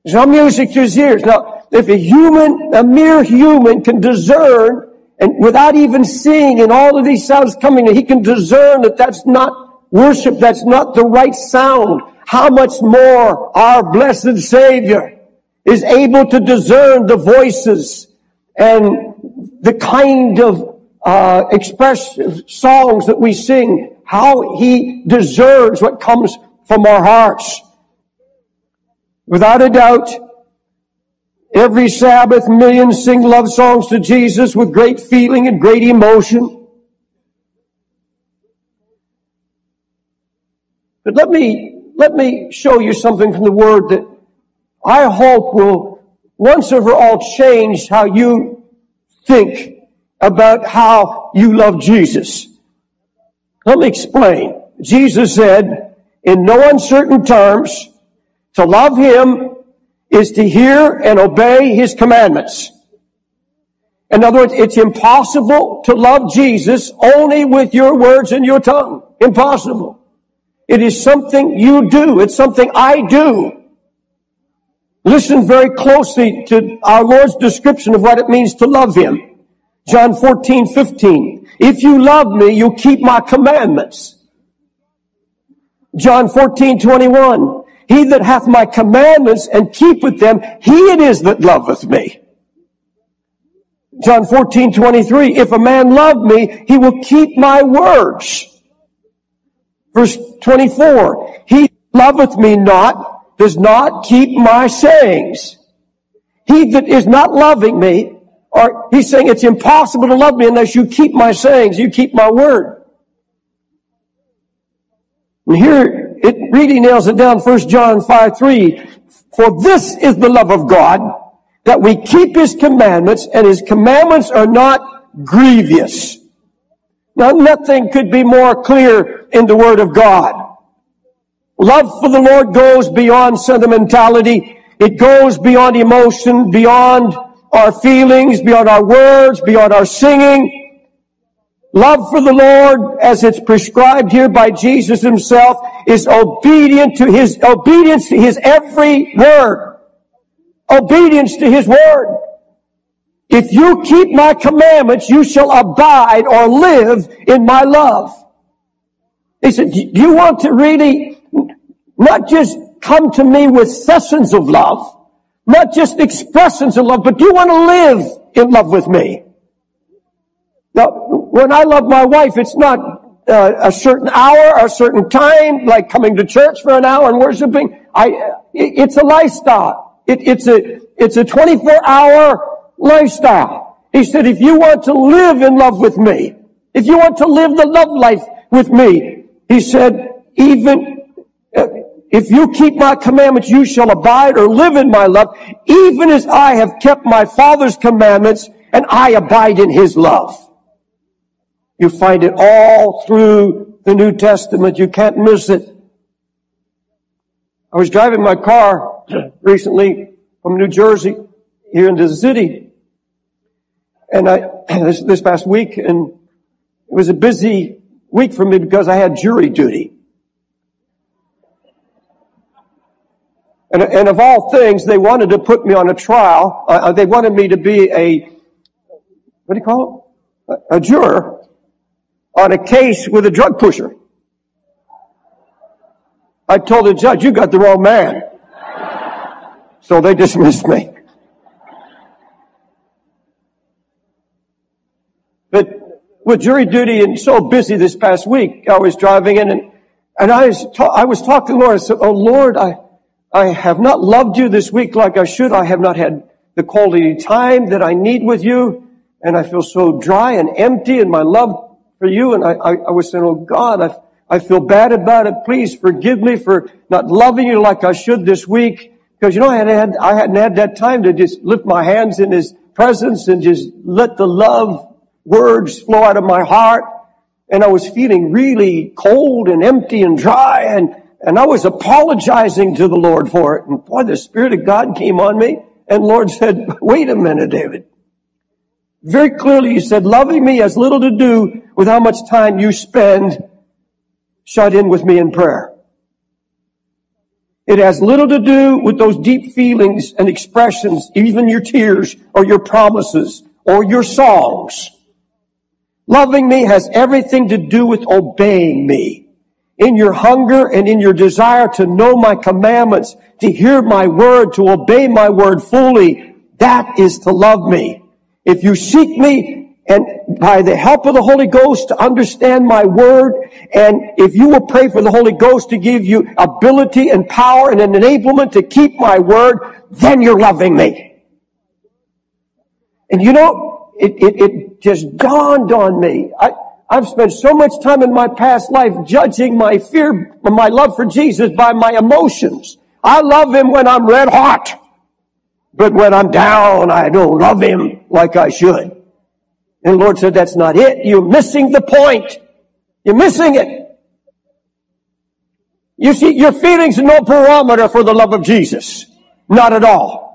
No music to his ears. Now, if a human, a mere human can discern and without even seeing and all of these sounds coming, he can discern that that's not worship, that's not the right sound. How much more our blessed Savior is able to discern the voices and the kind of uh, expressive songs that we sing, how he discerns what comes from our hearts. Without a doubt, every Sabbath, millions sing love songs to Jesus with great feeling and great emotion. But let me, let me show you something from the Word that I hope will once and for all change how you think about how you love Jesus. Let me explain. Jesus said, in no uncertain terms, to love Him is to hear and obey His commandments. In other words, it's impossible to love Jesus only with your words and your tongue. Impossible. It is something you do. It's something I do. Listen very closely to our Lord's description of what it means to love Him. John 14, 15. If you love me, you keep my commandments. John 14, 21. He that hath my commandments and keepeth them, he it is that loveth me. John 14, 23. If a man love me, he will keep my words. Verse 24. He loveth me not, does not keep my sayings. He that is not loving me, or he's saying it's impossible to love me unless you keep my sayings, you keep my word. And here it really nails it down, 1 John 5, 3. For this is the love of God, that we keep His commandments, and His commandments are not grievous. Now nothing could be more clear in the Word of God. Love for the Lord goes beyond sentimentality. It goes beyond emotion, beyond our feelings, beyond our words, beyond our singing. Love for the Lord, as it's prescribed here by Jesus himself, is obedient to his, obedience to his every word. Obedience to his word. If you keep my commandments, you shall abide or live in my love. He said, do you want to really not just come to me with sessions of love, not just expressions of love, but do you want to live in love with me? Now, when I love my wife, it's not uh, a certain hour, a certain time, like coming to church for an hour and worshiping. I, it's a lifestyle. It, it's a, it's a 24 hour lifestyle. He said, if you want to live in love with me, if you want to live the love life with me, he said, even uh, if you keep my commandments, you shall abide or live in my love, even as I have kept my Father's commandments and I abide in his love. You find it all through the New Testament. You can't miss it. I was driving my car recently from New Jersey here into the city. And I, this, this past week, and it was a busy week for me because I had jury duty. And, and of all things, they wanted to put me on a trial. Uh, they wanted me to be a, what do you call it? A, a juror on a case with a drug pusher. I told the judge, you got the wrong man. So they dismissed me. But with jury duty and so busy this past week, I was driving in and, and I was, ta- I was talking to the Lord. I said, Oh Lord, I, I have not loved you this week like I should. I have not had the quality time that I need with you. And I feel so dry and empty and my love for you. And I, I, I was saying, oh God, I, I feel bad about it. Please forgive me for not loving you like I should this week. Because you know, I hadn't had, I hadn't had that time to just lift my hands in His presence and just let the love words flow out of my heart. And I was feeling really cold and empty and dry and, and I was apologizing to the Lord for it. And boy, the Spirit of God came on me and Lord said, wait a minute, David. Very clearly, he said, loving me has little to do with how much time you spend shut in with me in prayer. It has little to do with those deep feelings and expressions, even your tears or your promises or your songs. Loving me has everything to do with obeying me. In your hunger and in your desire to know my commandments, to hear my word, to obey my word fully, that is to love me. If you seek me and by the help of the Holy Ghost to understand my word, and if you will pray for the Holy Ghost to give you ability and power and an enablement to keep my word, then you're loving me. And you know, it, it, it just dawned on me. I, I've spent so much time in my past life judging my fear, my love for Jesus by my emotions. I love Him when I'm red hot. But when I'm down, I don't love him like I should. And Lord said, that's not it. You're missing the point. You're missing it. You see, your feelings are no barometer for the love of Jesus. Not at all.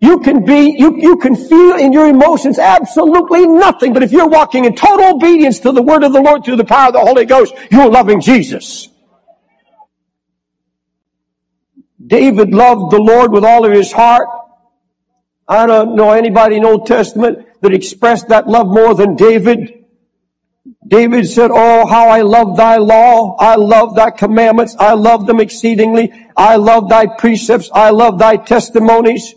You can be, you, you can feel in your emotions absolutely nothing, but if you're walking in total obedience to the word of the Lord through the power of the Holy Ghost, you're loving Jesus. David loved the Lord with all of his heart. I don't know anybody in Old Testament that expressed that love more than David. David said, Oh, how I love thy law. I love thy commandments. I love them exceedingly. I love thy precepts. I love thy testimonies.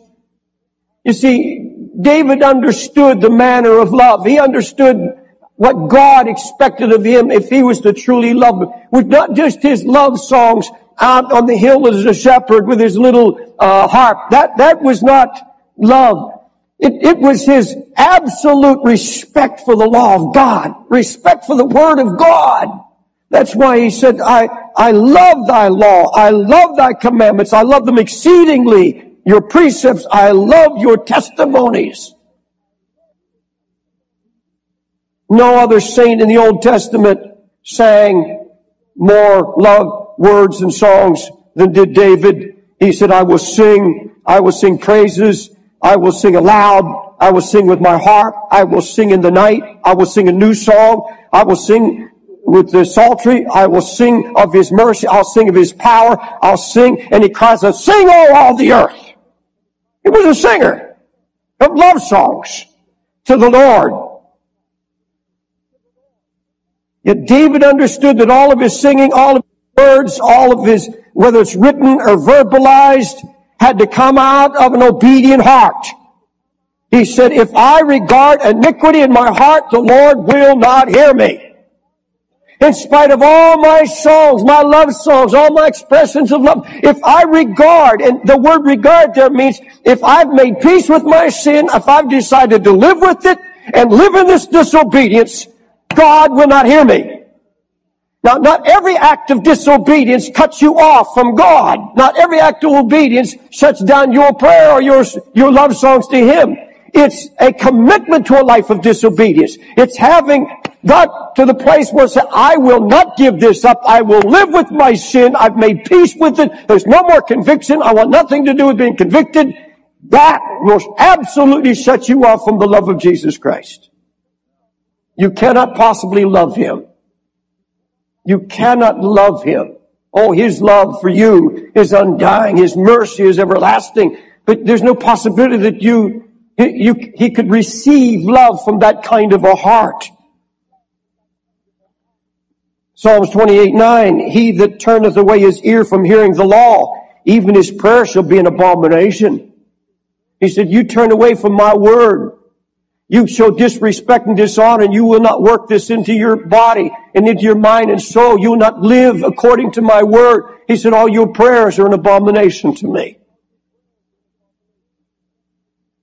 You see, David understood the manner of love. He understood what God expected of him if he was to truly love him. With not just his love songs out on the hill as a shepherd with his little uh, harp. That, that was not love. It, it was his absolute respect for the law of God, respect for the word of God. That's why he said, I, I love thy law. I love thy commandments. I love them exceedingly your precepts. I love your testimonies. No other saint in the Old Testament sang more love words and songs than did David. He said, I will sing, I will sing praises, I will sing aloud, I will sing with my heart, I will sing in the night, I will sing a new song, I will sing with the psaltery. I will sing of his mercy. I'll sing of his power. I'll sing. And he cries out, sing all, all the earth. He was a singer of love songs to the Lord. Yet David understood that all of his singing, all of words, all of his, whether it's written or verbalized, had to come out of an obedient heart. He said, if I regard iniquity in my heart, the Lord will not hear me. In spite of all my songs, my love songs, all my expressions of love, if I regard, and the word regard there means if I've made peace with my sin, if I've decided to live with it and live in this disobedience, God will not hear me. Now, not every act of disobedience cuts you off from God. Not every act of obedience shuts down your prayer or your, your love songs to Him. It's a commitment to a life of disobedience. It's having got to the place where say, I will not give this up. I will live with my sin. I've made peace with it. There's no more conviction. I want nothing to do with being convicted. That will absolutely shut you off from the love of Jesus Christ. You cannot possibly love Him. You cannot love Him. Oh, His love for you is undying. His mercy is everlasting. But there's no possibility that you, you, He could receive love from that kind of a heart. Psalms 28, 9, He that turneth away his ear from hearing the law, even his prayer shall be an abomination. He said, you turn away from my word. You show disrespect and dishonor and you will not work this into your body and into your mind and soul. You will not live according to my word. He said, all your prayers are an abomination to me.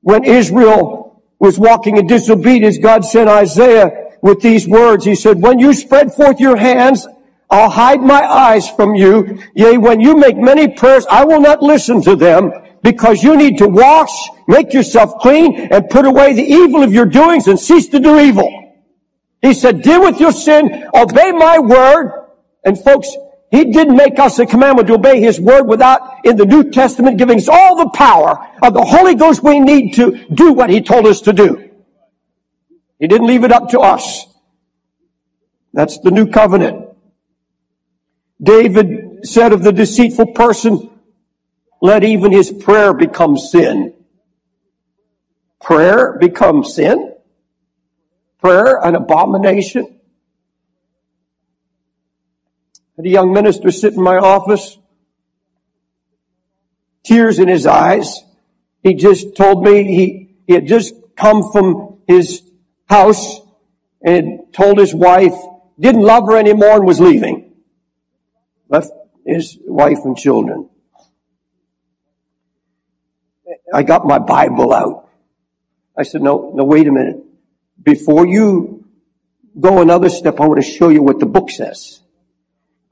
When Israel was walking in disobedience, God sent Isaiah with these words. He said, when you spread forth your hands, I'll hide my eyes from you. Yea, when you make many prayers, I will not listen to them because you need to wash, make yourself clean, and put away the evil of your doings and cease to do evil. He said, deal with your sin, obey my word. And folks, he didn't make us a commandment to obey his word without, in the New Testament, giving us all the power of the Holy Ghost we need to do what he told us to do. He didn't leave it up to us. That's the new covenant. David said of the deceitful person, let even his prayer become sin. Prayer become sin? Prayer an abomination? Had a young minister sit in my office, tears in his eyes. He just told me he, he had just come from his house and told his wife, didn't love her anymore and was leaving. Left his wife and children. I got my Bible out. I said, no, no, wait a minute. Before you go another step, I want to show you what the book says.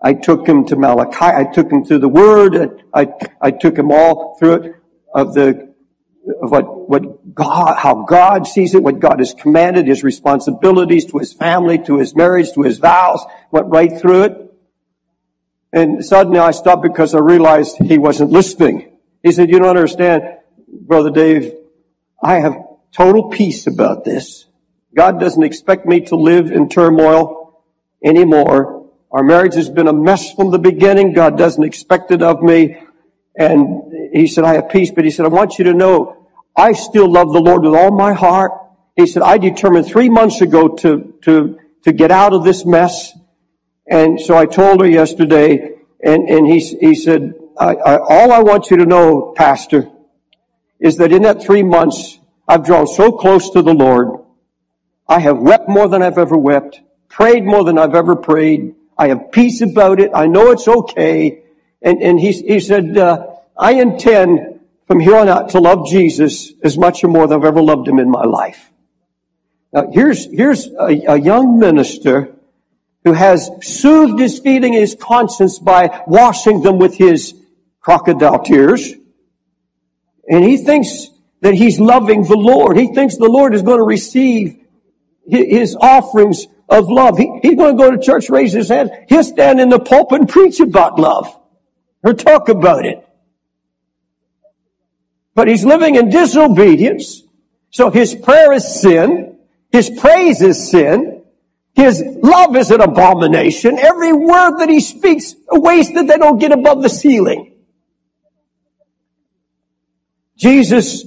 I took him to Malachi. I took him through the Word. I, I took him all through it of the of what, what God, how God sees it, what God has commanded, his responsibilities to his family, to his marriage, to his vows, went right through it. And suddenly I stopped because I realized he wasn't listening. He said, you don't understand, Brother Dave, I have total peace about this. God doesn't expect me to live in turmoil anymore. Our marriage has been a mess from the beginning. God doesn't expect it of me. And he said, I have peace, but he said, I want you to know, I still love the Lord with all my heart. He said, I determined three months ago to, to, to get out of this mess. And so I told her yesterday, and, and he, he said, I, I, all I want you to know, Pastor, is that in that three months, I've drawn so close to the Lord. I have wept more than I've ever wept, prayed more than I've ever prayed. I have peace about it. I know it's okay. And, and he, he said, uh, I intend from here on out to love Jesus as much or more than I've ever loved him in my life. Now, here's, here's a, a young minister who has soothed his feeling his conscience by washing them with his crocodile tears. And he thinks that he's loving the Lord. He thinks the Lord is going to receive his offerings of love. He, he's going to go to church, raise his hand. He'll stand in the pulpit and preach about love or talk about it. But he's living in disobedience. So his prayer is sin. His praise is sin. His love is an abomination. Every word that he speaks, a waste that they don't get above the ceiling. Jesus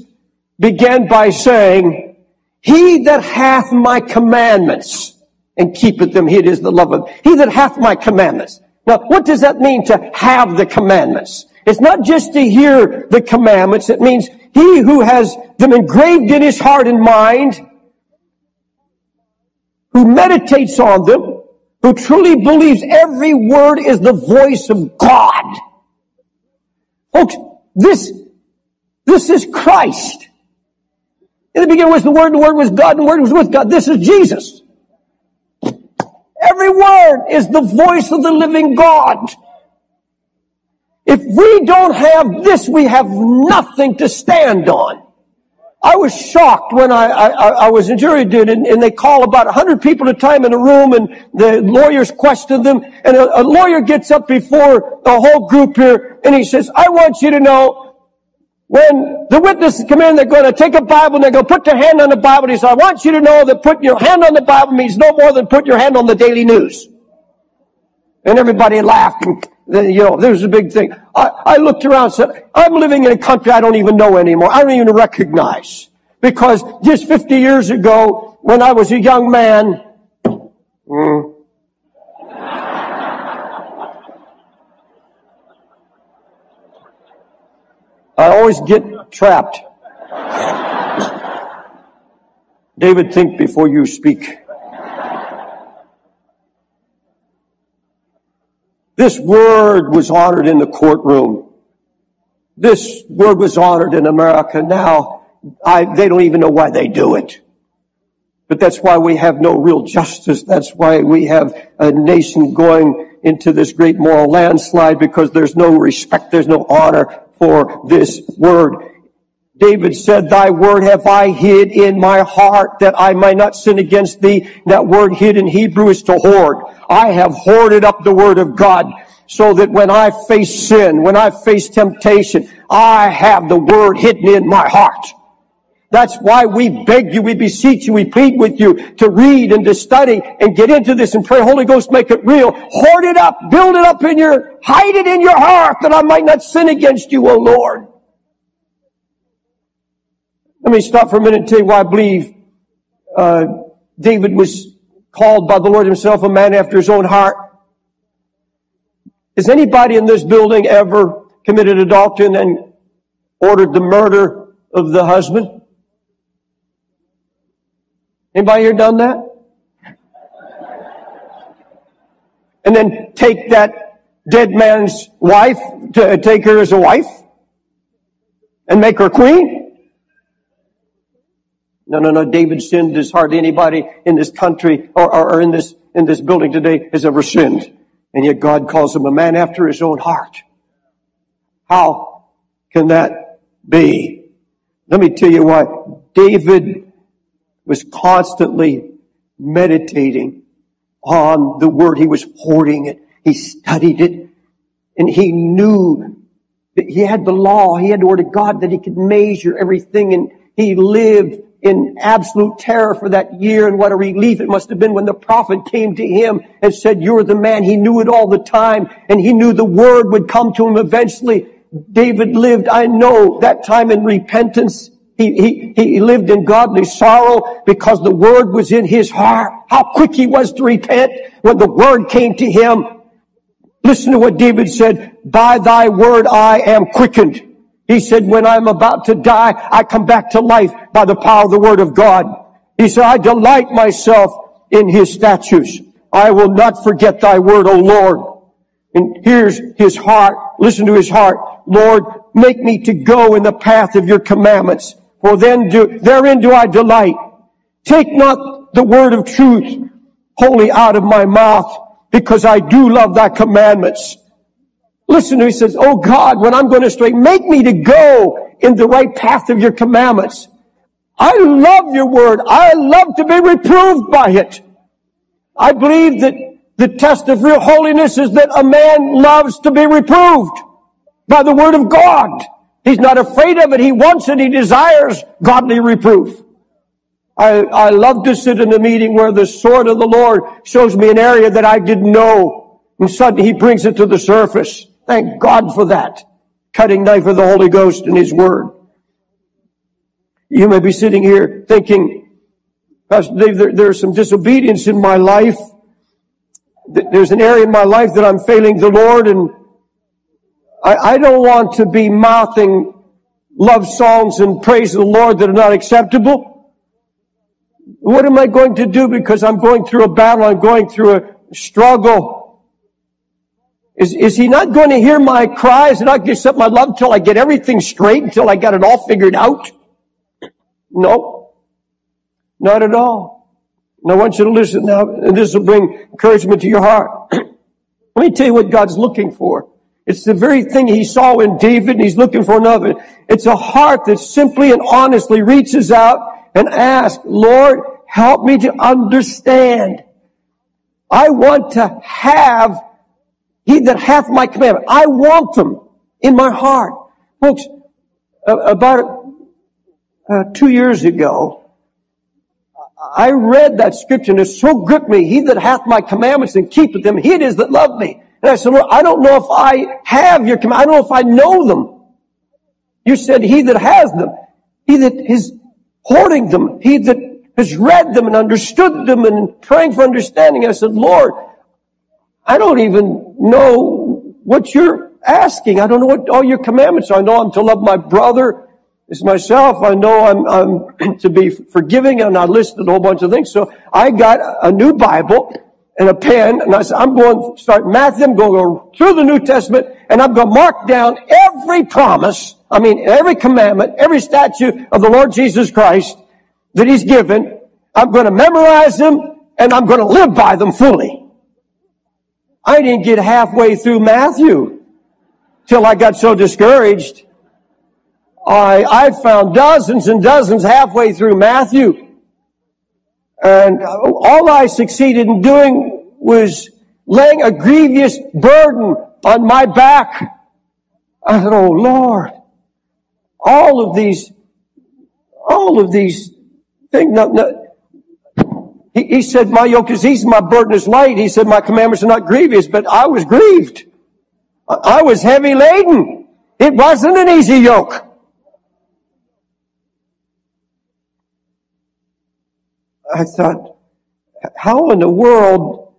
began by saying, He that hath my commandments and keepeth them, he it is the love of, he that hath my commandments. Now, what does that mean to have the commandments? It's not just to hear the commandments. It means he who has them engraved in his heart and mind, who meditates on them, who truly believes every word is the voice of God. Folks, this, this is Christ. In the beginning was the Word, the Word was God, and the Word was with God. This is Jesus. Every word is the voice of the living God. If we don't have this, we have nothing to stand on. I was shocked when I, I, I was in jury duty and, and, they call about 100 people at a time in a room and the lawyers question them and a, a lawyer gets up before the whole group here and he says, I want you to know when the witnesses come in, they're going to take a Bible and they're going to put their hand on the Bible. He says, I want you to know that putting your hand on the Bible means no more than putting your hand on the daily news. And everybody laughed and you know, there's a big thing. I, I looked around and said, I'm living in a country I don't even know anymore. I don't even recognize. Because just 50 years ago, when I was a young man, mm, I always get trapped. David, think before you speak. This word was honored in the courtroom. This word was honored in America. Now, I, they don't even know why they do it. But that's why we have no real justice. That's why we have a nation going into this great moral landslide because there's no respect, there's no honor for this word. David said, thy word have I hid in my heart that I might not sin against thee. That word hid in Hebrew is to hoard. I have hoarded up the word of God so that when I face sin, when I face temptation, I have the word hidden in my heart. That's why we beg you, we beseech you, we plead with you to read and to study and get into this and pray, Holy Ghost, make it real. Hoard it up, build it up in your, hide it in your heart that I might not sin against you, O Lord. Let me stop for a minute and tell you why I believe uh, David was called by the Lord himself a man after his own heart. Has anybody in this building ever committed adultery and then ordered the murder of the husband? Anybody here done that? And then take that dead man's wife, to take her as a wife? And make her queen? No, no, no. David sinned as hardly anybody in this country or, or, or in this in this building today has ever sinned. And yet God calls him a man after his own heart. How can that be? Let me tell you what, David was constantly meditating on the word. He was hoarding it. He studied it. And he knew that he had the law. He had the word of God that he could measure everything. And he lived in absolute terror for that year and what a relief it must have been when the prophet came to him and said, you're the man. He knew it all the time and he knew the word would come to him eventually. David lived, I know, that time in repentance. He, he, he lived in godly sorrow because the word was in his heart. How quick he was to repent when the word came to him. Listen to what David said, by thy word I am quickened. He said, when I'm about to die, I come back to life by the power of the word of God. He said, I delight myself in his statutes. I will not forget thy word, O Lord. And here's his heart. Listen to his heart. Lord, make me to go in the path of your commandments. For then do, therein do I delight. Take not the word of truth wholly out of my mouth because I do love thy commandments. Listen to me, he says, Oh God, when I'm going astray, make me to go in the right path of your commandments. I love your word. I love to be reproved by it. I believe that the test of real holiness is that a man loves to be reproved by the word of God. He's not afraid of it. He wants it. He desires godly reproof. I, I love to sit in a meeting where the sword of the Lord shows me an area that I didn't know. And suddenly he brings it to the surface. Thank God for that. Cutting knife of the Holy Ghost and His Word. You may be sitting here thinking, Pastor Dave, there, there's some disobedience in my life. There's an area in my life that I'm failing the Lord and I, I don't want to be mouthing love songs and praise the Lord that are not acceptable. What am I going to do because I'm going through a battle, I'm going through a struggle? Is, is he not going to hear my cries and not accept my love until I get everything straight, until I got it all figured out? No. Not at all. And I want you to listen now, and this will bring encouragement to your heart. Let me tell you what God's looking for. It's the very thing he saw in David and he's looking for another. It's a heart that simply and honestly reaches out and asks, Lord, help me to understand. I want to have he that hath my commandment. I want them in my heart. Folks, about uh, two years ago, I read that scripture and it so gripped me. He that hath my commandments and keepeth them, he it is that loved me. And I said, Lord, I don't know if I have your command. I don't know if I know them. You said he that has them, he that is hoarding them, he that has read them and understood them and praying for understanding. I said, Lord, I don't even know what you're asking. I don't know what all your commandments are. I know I'm to love my brother as myself. I know I'm, I'm to be forgiving and I listed a whole bunch of things. So I got a new Bible and a pen and I said, I'm going to start Matthew. I'm going to go through the New Testament and I'm going to mark down every promise. I mean, every commandment, every statute of the Lord Jesus Christ that he's given. I'm going to memorize them and I'm going to live by them fully. I didn't get halfway through Matthew till I got so discouraged. I, I found dozens and dozens halfway through Matthew. And all I succeeded in doing was laying a grievous burden on my back. I thought, oh Lord, all of these, all of these things, no, no, he, he said, my yoke is easy, my burden is light. He said, my commandments are not grievous, but I was grieved. I was heavy laden. It wasn't an easy yoke. I thought, how in the world?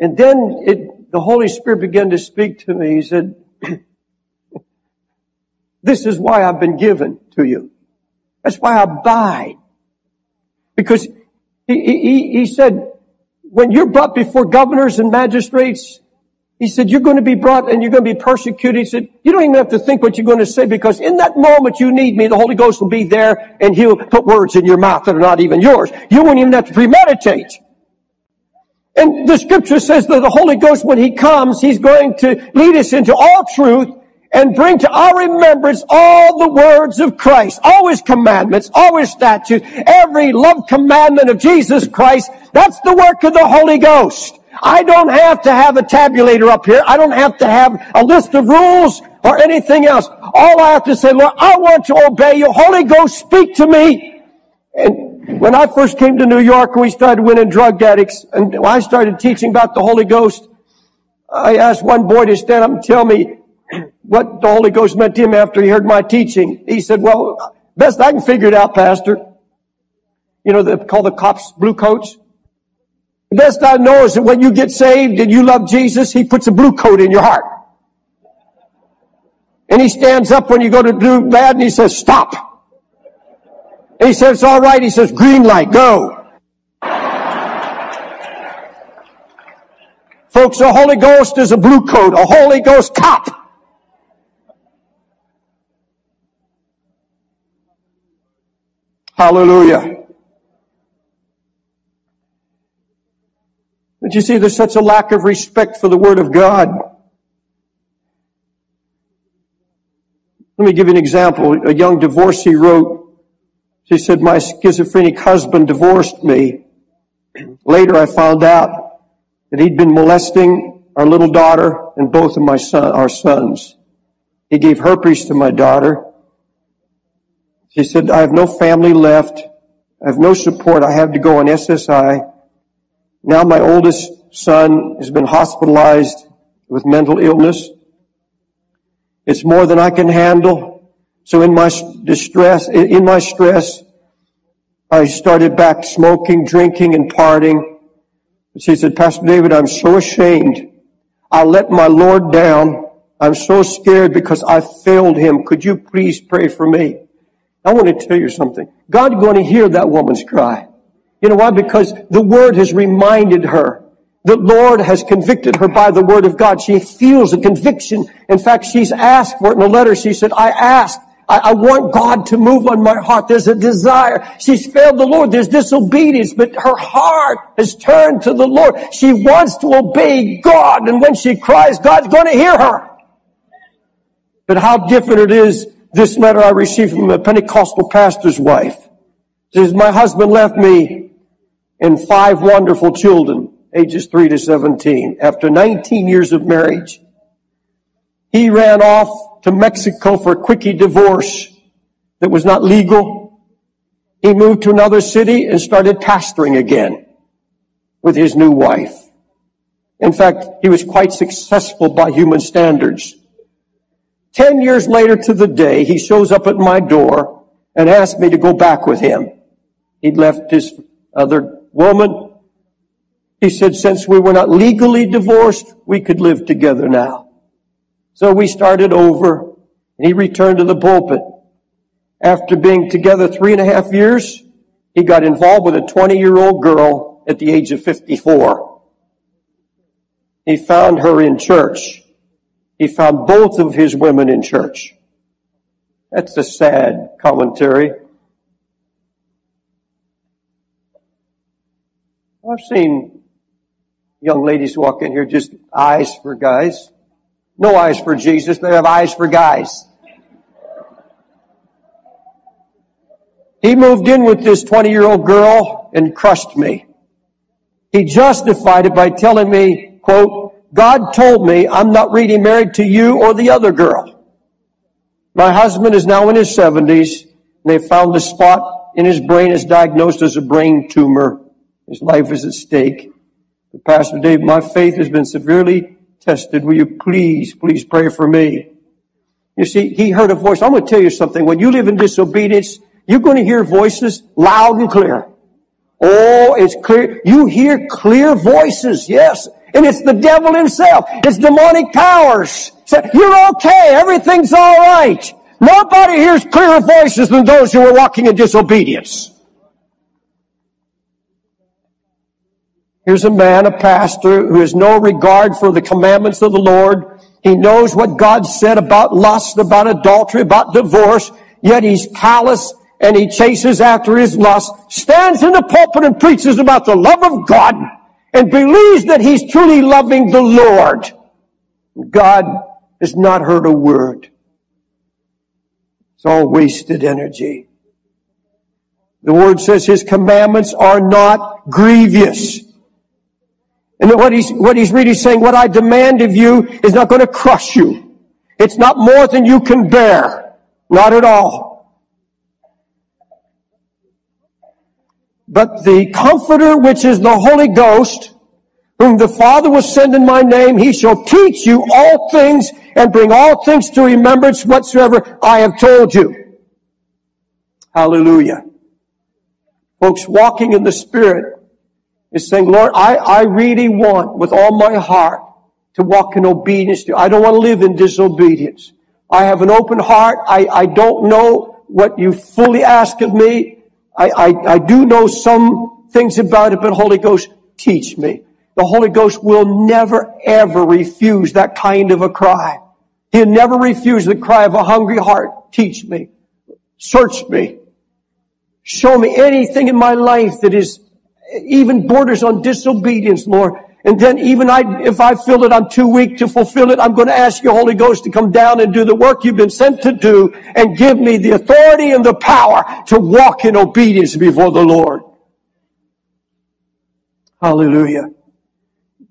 And then it, the Holy Spirit began to speak to me. He said, this is why I've been given to you. That's why I abide. Because he, he, he said, when you're brought before governors and magistrates, he said, you're going to be brought and you're going to be persecuted. He said, you don't even have to think what you're going to say because in that moment you need me, the Holy Ghost will be there and he'll put words in your mouth that are not even yours. You won't even have to premeditate. And the scripture says that the Holy Ghost, when he comes, he's going to lead us into all truth and bring to our remembrance all the words of Christ, all his commandments, all his statutes, every love commandment of Jesus Christ. That's the work of the Holy Ghost. I don't have to have a tabulator up here. I don't have to have a list of rules or anything else. All I have to say, Lord, I want to obey you. Holy Ghost, speak to me. And when I first came to New York, we started winning drug addicts, and I started teaching about the Holy Ghost. I asked one boy to stand up and tell me what the Holy Ghost meant to him after he heard my teaching. He said, well, best I can figure it out, Pastor. You know, they call the cops blue coats. The best I know is that when you get saved and you love Jesus, He puts a blue coat in your heart. And He stands up when you go to do bad and He says, stop. And He says, all right. He says, green light, go. Folks, the Holy Ghost is a blue coat, a Holy Ghost cop. Hallelujah. But you see, there's such a lack of respect for the Word of God. Let me give you an example. A young divorcee wrote, she said, my schizophrenic husband divorced me. Later I found out that he'd been molesting our little daughter and both of my son, our sons. He gave herpes to my daughter. She said, I have no family left. I have no support. I have to go on SSI. Now my oldest son has been hospitalized with mental illness. It's more than I can handle. So in my distress, in my stress, I started back smoking, drinking, and partying. She said, Pastor David, I'm so ashamed. I let my Lord down. I'm so scared because I failed him. Could you please pray for me? I want to tell you something. God's going to hear that woman's cry. You know why? Because the Word has reminded her. The Lord has convicted her by the Word of God. She feels a conviction. In fact, she's asked for it in a letter. She said, I asked. I, I want God to move on my heart. There's a desire. She's failed the Lord. There's disobedience, but her heart has turned to the Lord. She wants to obey God. And when she cries, God's going to hear her. But how different it is this letter I received from a Pentecostal pastor's wife. Says, my husband left me and five wonderful children, ages 3 to 17. After 19 years of marriage, he ran off to Mexico for a quickie divorce that was not legal. He moved to another city and started pastoring again with his new wife. In fact, he was quite successful by human standards. Ten years later to the day, he shows up at my door and asked me to go back with him. He'd left his other woman, he said, since we were not legally divorced, we could live together now. So we started over and he returned to the pulpit. After being together three and a half years, he got involved with a 20 year old girl at the age of 54. He found her in church. He found both of his women in church. That's a sad commentary. I've seen young ladies walk in here just eyes for guys. No eyes for Jesus, they have eyes for guys. He moved in with this 20 year old girl and crushed me. He justified it by telling me, quote, God told me I'm not really married to you or the other girl. My husband is now in his 70s and they found a spot in his brain is diagnosed as a brain tumor. His life is at stake. But Pastor Dave, my faith has been severely tested. Will you please, please pray for me? You see, he heard a voice. I'm going to tell you something. When you live in disobedience, you're going to hear voices loud and clear. Oh, it's clear. You hear clear voices, yes. And it's the devil himself. It's demonic powers. You're okay. Everything's all right. Nobody hears clearer voices than those who are walking in disobedience. Here's a man, a pastor, who has no regard for the commandments of the Lord. He knows what God said about lust, about adultery, about divorce, yet he's callous and he chases after his lust, stands in the pulpit and preaches about the love of God and believes that he's truly loving the Lord. God has not heard a word. It's all wasted energy. The word says his commandments are not grievous. And what he's, what he's really saying, what I demand of you is not going to crush you. It's not more than you can bear. Not at all. But the comforter, which is the Holy Ghost, whom the Father will send in my name, he shall teach you all things and bring all things to remembrance whatsoever I have told you. Hallelujah. Folks, walking in the Spirit is saying, Lord, I, I really want with all my heart to walk in obedience to you. I don't want to live in disobedience. I have an open heart. I, I don't know what you fully ask of me. I, I, I do know some things about it, but Holy Ghost, teach me. The Holy Ghost will never ever refuse that kind of a cry. He'll never refuse the cry of a hungry heart. Teach me. Search me. Show me anything in my life that is even borders on disobedience, Lord. And then even I, if I feel that I'm too weak to fulfill it, I'm going to ask your Holy Ghost to come down and do the work you've been sent to do and give me the authority and the power to walk in obedience before the Lord. Hallelujah.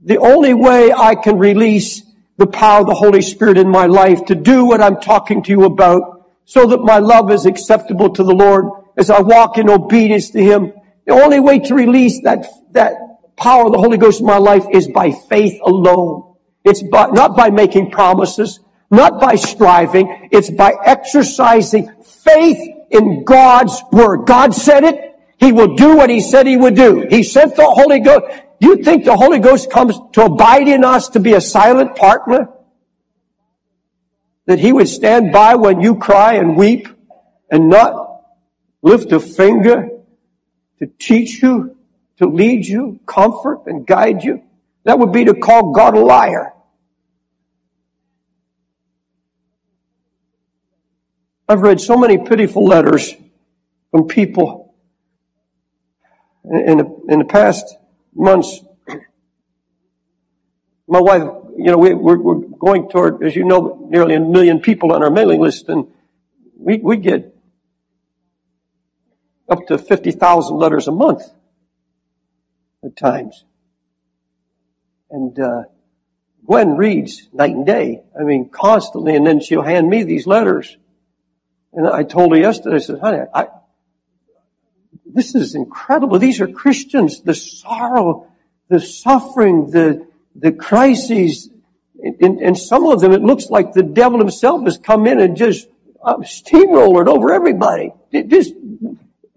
The only way I can release the power of the Holy Spirit in my life to do what I'm talking to you about so that my love is acceptable to the Lord as I walk in obedience to Him. The only way to release that, that power of the Holy Ghost in my life is by faith alone. It's by, not by making promises, not by striving. It's by exercising faith in God's word. God said it. He will do what he said he would do. He sent the Holy Ghost. You think the Holy Ghost comes to abide in us to be a silent partner? That he would stand by when you cry and weep and not lift a finger to teach you to lead you, comfort, and guide you. That would be to call God a liar. I've read so many pitiful letters from people in, the, in the past months. My wife, you know, we, we're, we're going toward, as you know, nearly a million people on our mailing list, and we, we get up to 50,000 letters a month at times. And uh, Gwen reads night and day. I mean, constantly. And then she'll hand me these letters. And I told her yesterday, I said, honey, I, this is incredible. These are Christians. The sorrow, the suffering, the, the crises. And, and some of them, it looks like the devil himself has come in and just uh, steamrolled over everybody. Just,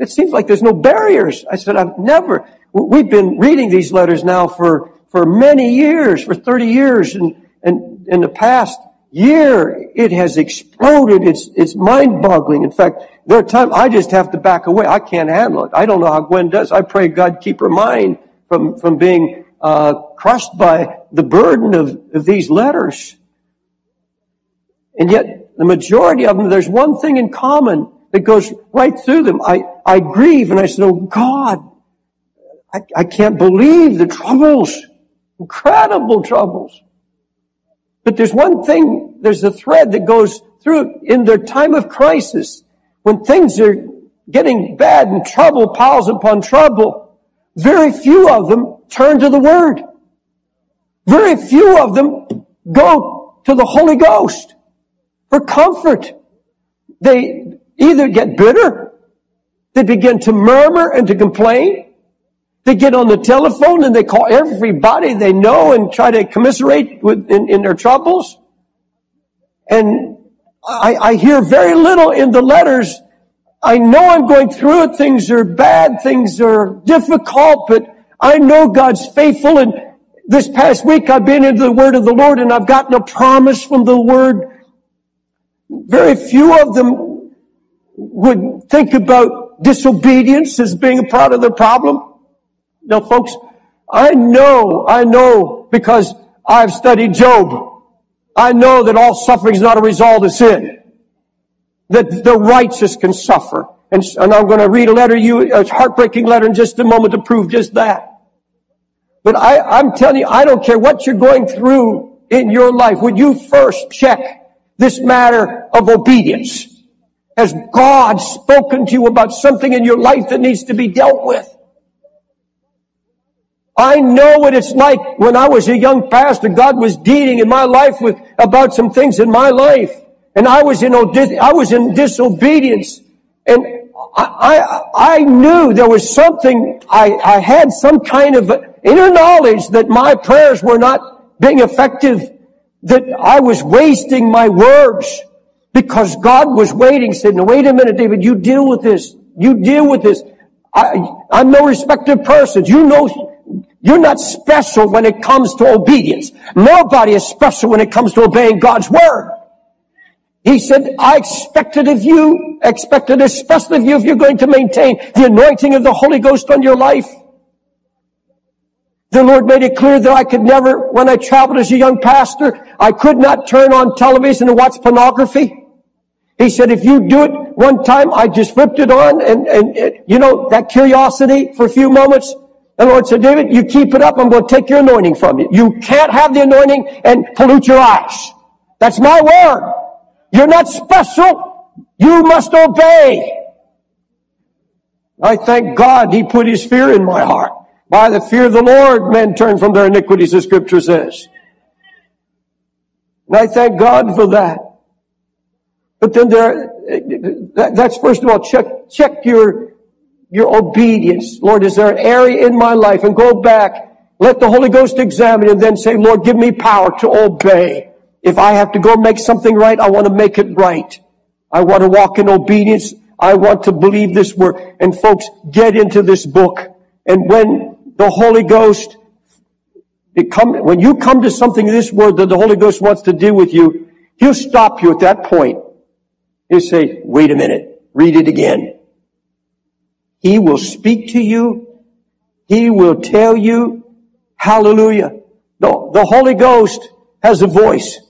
it seems like there's no barriers. I said, I've never, We've been reading these letters now for, for many years, for 30 years, and, and in the past year, it has exploded. It's, it's mind-boggling. In fact, there are times I just have to back away. I can't handle it. I don't know how Gwen does. I pray God keep her mind from, from being uh, crushed by the burden of, of these letters. And yet, the majority of them, there's one thing in common that goes right through them. I, I grieve and I say, oh God, I, I can't believe the troubles. Incredible troubles. But there's one thing, there's a thread that goes through in their time of crisis. When things are getting bad and trouble piles upon trouble, very few of them turn to the Word. Very few of them go to the Holy Ghost for comfort. They either get bitter, they begin to murmur and to complain, they get on the telephone and they call everybody they know and try to commiserate with, in, in their troubles. And I, I hear very little in the letters. I know I'm going through it. Things are bad. Things are difficult, but I know God's faithful. And this past week I've been into the word of the Lord and I've gotten a promise from the word. Very few of them would think about disobedience as being a part of the problem. Now, folks, I know, I know because I've studied Job. I know that all suffering is not a result of sin. That the righteous can suffer. And, and I'm going to read a letter, you, a heartbreaking letter in just a moment to prove just that. But I, I'm telling you, I don't care what you're going through in your life, would you first check this matter of obedience? Has God spoken to you about something in your life that needs to be dealt with? I know what it's like when I was a young pastor. God was dealing in my life with about some things in my life, and I was in I was in disobedience, and I I, I knew there was something. I I had some kind of inner knowledge that my prayers were not being effective, that I was wasting my words because God was waiting, said, no, wait a minute, David, you deal with this. You deal with this. I, I'm no respected person. You know, you're not special when it comes to obedience. Nobody is special when it comes to obeying God's word. He said, I expected of you, expected especially of you if you're going to maintain the anointing of the Holy Ghost on your life. The Lord made it clear that I could never, when I traveled as a young pastor, I could not turn on television and watch pornography. He said, if you do it one time, I just flipped it on and, and, and you know, that curiosity for a few moments. The Lord said, David, you keep it up, I'm going to take your anointing from you. You can't have the anointing and pollute your eyes. That's my word. You're not special. You must obey. I thank God He put His fear in my heart. By the fear of the Lord, men turn from their iniquities, the scripture says. And I thank God for that. But then there, that's first of all, check, check your your obedience. Lord, is there an area in my life? And go back. Let the Holy Ghost examine and then say, Lord, give me power to obey. If I have to go make something right, I want to make it right. I want to walk in obedience. I want to believe this word. And folks, get into this book. And when the Holy Ghost, it come, when you come to something in this word that the Holy Ghost wants to deal with you, He'll stop you at that point. He'll say, wait a minute, read it again. He will speak to you. He will tell you. Hallelujah. The, the Holy Ghost has a voice.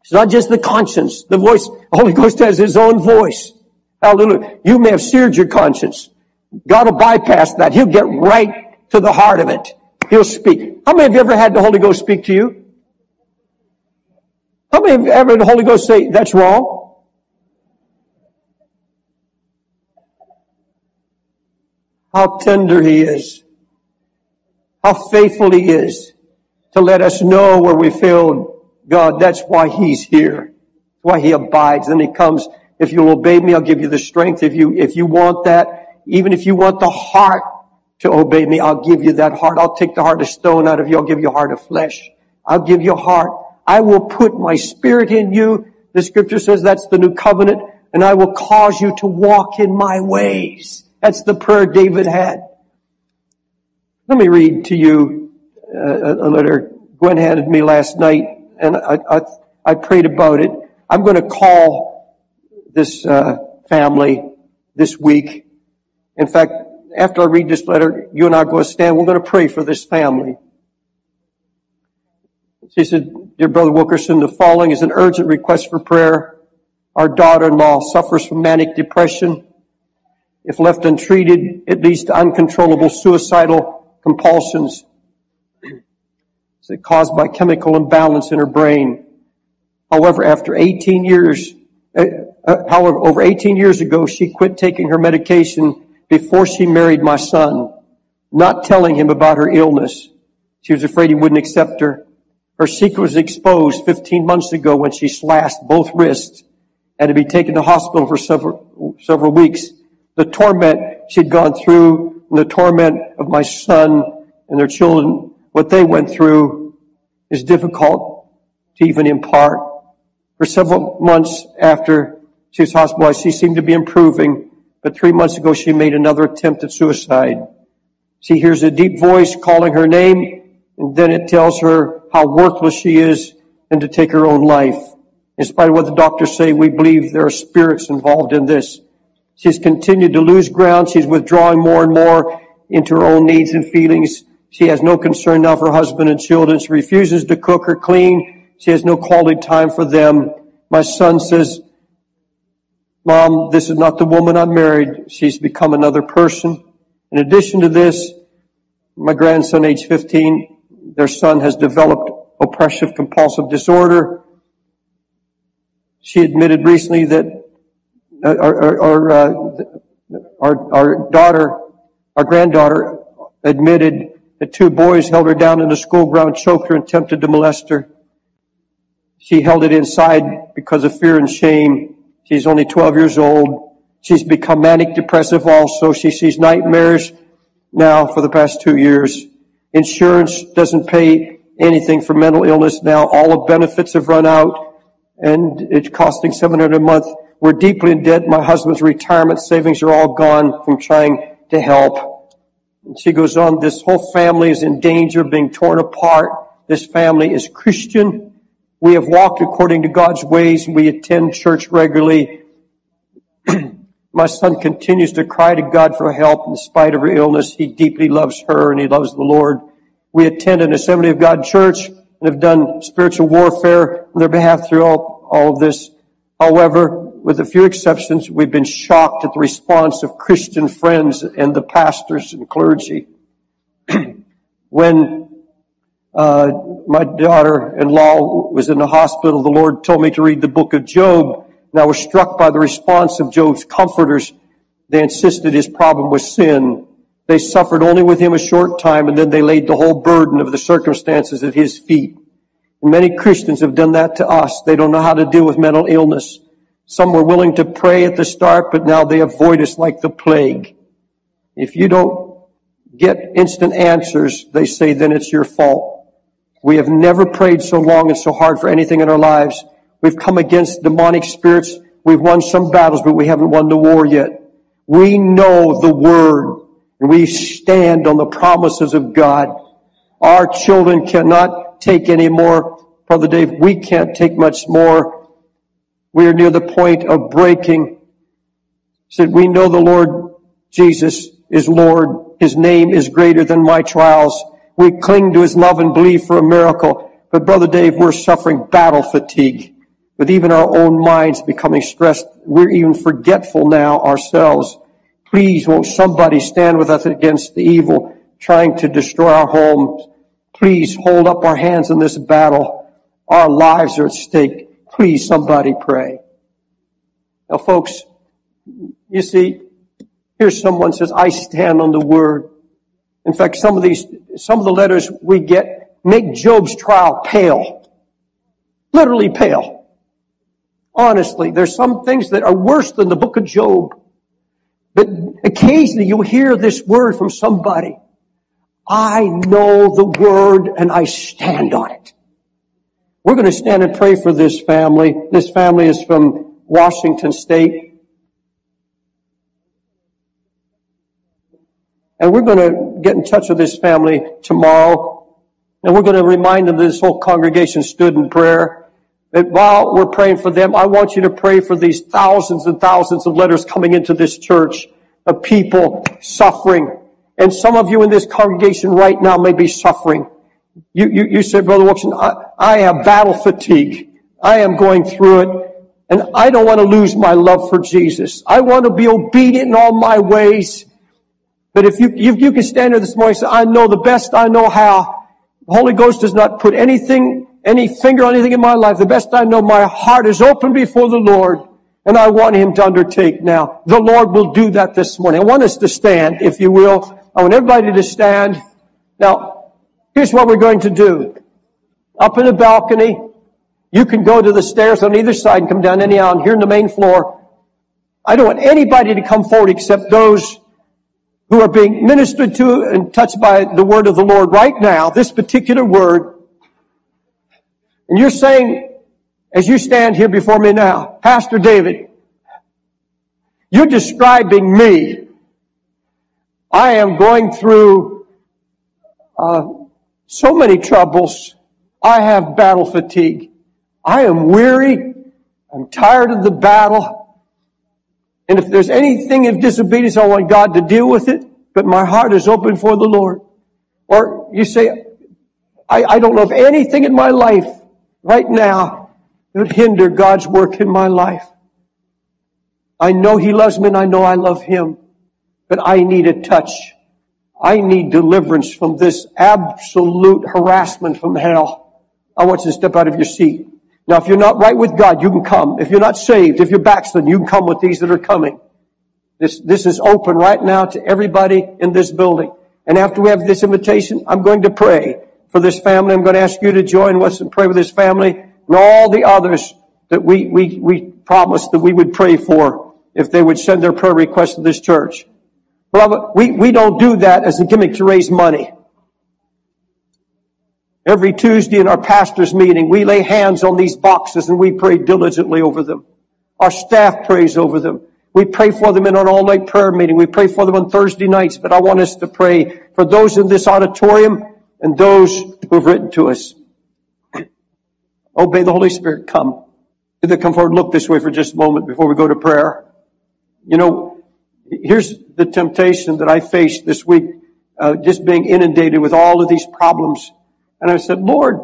It's not just the conscience. The voice, the Holy Ghost has his own voice. Hallelujah. You may have seared your conscience. God will bypass that. He'll get right to the heart of it. He'll speak. How many of you ever had the Holy Ghost speak to you? How many you ever had the Holy Ghost say, that's wrong? How tender He is, how faithful He is to let us know where we failed. God, that's why He's here. That's why He abides. Then He comes, if you'll obey me, I'll give you the strength. If you, if you want that, even if you want the heart to obey me, I'll give you that heart. I'll take the heart of stone out of you. I'll give you a heart of flesh. I'll give you a heart. I will put my spirit in you. The scripture says that's the new covenant and I will cause you to walk in my ways. That's the prayer David had. Let me read to you uh, a letter Gwen handed me last night, and I, I, I prayed about it. I'm going to call this uh, family this week. In fact, after I read this letter, you and I are going to stand. We're going to pray for this family. She said, Dear Brother Wilkerson, the following is an urgent request for prayer. Our daughter-in-law suffers from manic depression if left untreated, it leads to uncontrollable suicidal compulsions. Caused by chemical imbalance in her brain. However, after 18 years, uh, however, over 18 years ago, she quit taking her medication before she married my son, not telling him about her illness. She was afraid he wouldn't accept her. Her secret was exposed 15 months ago when she slashed both wrists and had to be taken to hospital for several, several weeks the torment she'd gone through, and the torment of my son and their children, what they went through is difficult to even impart. For several months after she was hospitalized, she seemed to be improving, but three months ago she made another attempt at suicide. She hears a deep voice calling her name, and then it tells her how worthless she is and to take her own life. In spite of what the doctors say, we believe there are spirits involved in this. She's continued to lose ground. She's withdrawing more and more into her own needs and feelings. She has no concern now for husband and children. She refuses to cook or clean. She has no quality time for them. My son says, Mom, this is not the woman I married. She's become another person. In addition to this, my grandson, age 15, their son has developed oppressive compulsive disorder. She admitted recently that our, our, uh, our, our daughter, our granddaughter admitted that two boys held her down in the school ground, choked her, and attempted to molest her. She held it inside because of fear and shame. She's only 12 years old. She's become manic depressive also. She sees nightmares now for the past two years. Insurance doesn't pay anything for mental illness now. All the benefits have run out and it's costing 700 a month. We're deeply in debt. My husband's retirement savings are all gone from trying to help. And she goes on, this whole family is in danger of being torn apart. This family is Christian. We have walked according to God's ways. We attend church regularly. My son continues to cry to God for help in spite of her illness. He deeply loves her and he loves the Lord. We attend an Assembly of God church and have done spiritual warfare on their behalf through all, all of this. However, with a few exceptions, we've been shocked at the response of Christian friends and the pastors and clergy. when uh, my daughter-in-law was in the hospital, the Lord told me to read the book of Job and I was struck by the response of Job's comforters. They insisted his problem was sin. They suffered only with him a short time and then they laid the whole burden of the circumstances at his feet. And many Christians have done that to us. They don't know how to deal with mental illness. Some were willing to pray at the start, but now they avoid us like the plague. If you don't get instant answers, they say, then it's your fault. We have never prayed so long and so hard for anything in our lives. We've come against demonic spirits. We've won some battles, but we haven't won the war yet. We know the word and we stand on the promises of God. Our children cannot take any more. Brother Dave, we can't take much more. We are near the point of breaking. Said, we know the Lord Jesus is Lord. His name is greater than my trials. We cling to his love and believe for a miracle. But brother Dave, we're suffering battle fatigue with even our own minds becoming stressed. We're even forgetful now ourselves. Please won't somebody stand with us against the evil trying to destroy our homes. Please hold up our hands in this battle. Our lives are at stake. Please somebody pray. Now folks, you see, here's someone says, I stand on the word. In fact, some of these, some of the letters we get make Job's trial pale. Literally pale. Honestly, there's some things that are worse than the book of Job. But occasionally you hear this word from somebody. I know the word and I stand on it. We're going to stand and pray for this family. This family is from Washington State. And we're going to get in touch with this family tomorrow. And we're going to remind them that this whole congregation stood in prayer that while we're praying for them, I want you to pray for these thousands and thousands of letters coming into this church of people suffering. And some of you in this congregation right now may be suffering. You, you, you said, Brother Wilkerson, I, I have battle fatigue. I am going through it. And I don't want to lose my love for Jesus. I want to be obedient in all my ways. But if you, if you can stand here this morning and say, I know the best I know how, the Holy Ghost does not put anything any finger on anything in my life. The best I know, my heart is open before the Lord, and I want Him to undertake now. The Lord will do that this morning. I want us to stand, if you will. I want everybody to stand. Now, here's what we're going to do. Up in the balcony, you can go to the stairs on either side and come down any aisle. Here in the main floor, I don't want anybody to come forward except those who are being ministered to and touched by the word of the Lord right now, this particular word, and you're saying, as you stand here before me now, Pastor David, you're describing me. I am going through uh, so many troubles. I have battle fatigue. I am weary. I'm tired of the battle. And if there's anything of disobedience, I want God to deal with it. But my heart is open for the Lord. Or you say, I, I don't know of anything in my life right now that would hinder God's work in my life. I know He loves me and I know I love Him, but I need a touch. I need deliverance from this absolute harassment from hell. I want you to step out of your seat. Now, if you're not right with God, you can come. If you're not saved, if you're backslidden, you can come with these that are coming. This, this is open right now to everybody in this building. And after we have this invitation, I'm going to pray for this family. I'm going to ask you to join us and pray with this family and all the others that we, we, we promised that we would pray for if they would send their prayer requests to this church. Beloved, we, we don't do that as a gimmick to raise money. Every Tuesday in our pastor's meeting, we lay hands on these boxes and we pray diligently over them. Our staff prays over them. We pray for them in an all-night prayer meeting. We pray for them on Thursday nights, but I want us to pray for those in this auditorium and those who have written to us. Obey the Holy Spirit. Come. Either come forward look this way for just a moment before we go to prayer. You know, here's the temptation that I faced this week, uh, just being inundated with all of these problems and I said, Lord,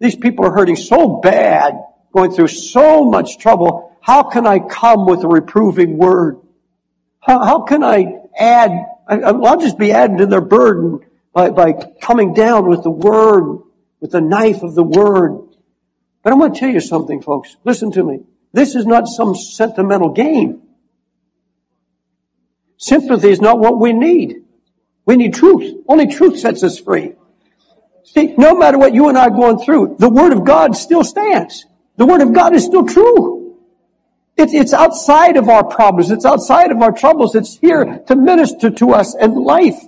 these people are hurting so bad, going through so much trouble. How can I come with a reproving word? How, how can I add, I, I'll just be adding to their burden by, by coming down with the word, with the knife of the word. But I'm going to tell you something, folks. Listen to me. This is not some sentimental game. Sympathy is not what we need. We need truth. Only truth sets us free. See, no matter what you and I are going through, the Word of God still stands. The Word of God is still true. It's, it's outside of our problems. It's outside of our troubles. It's here to minister to us and life.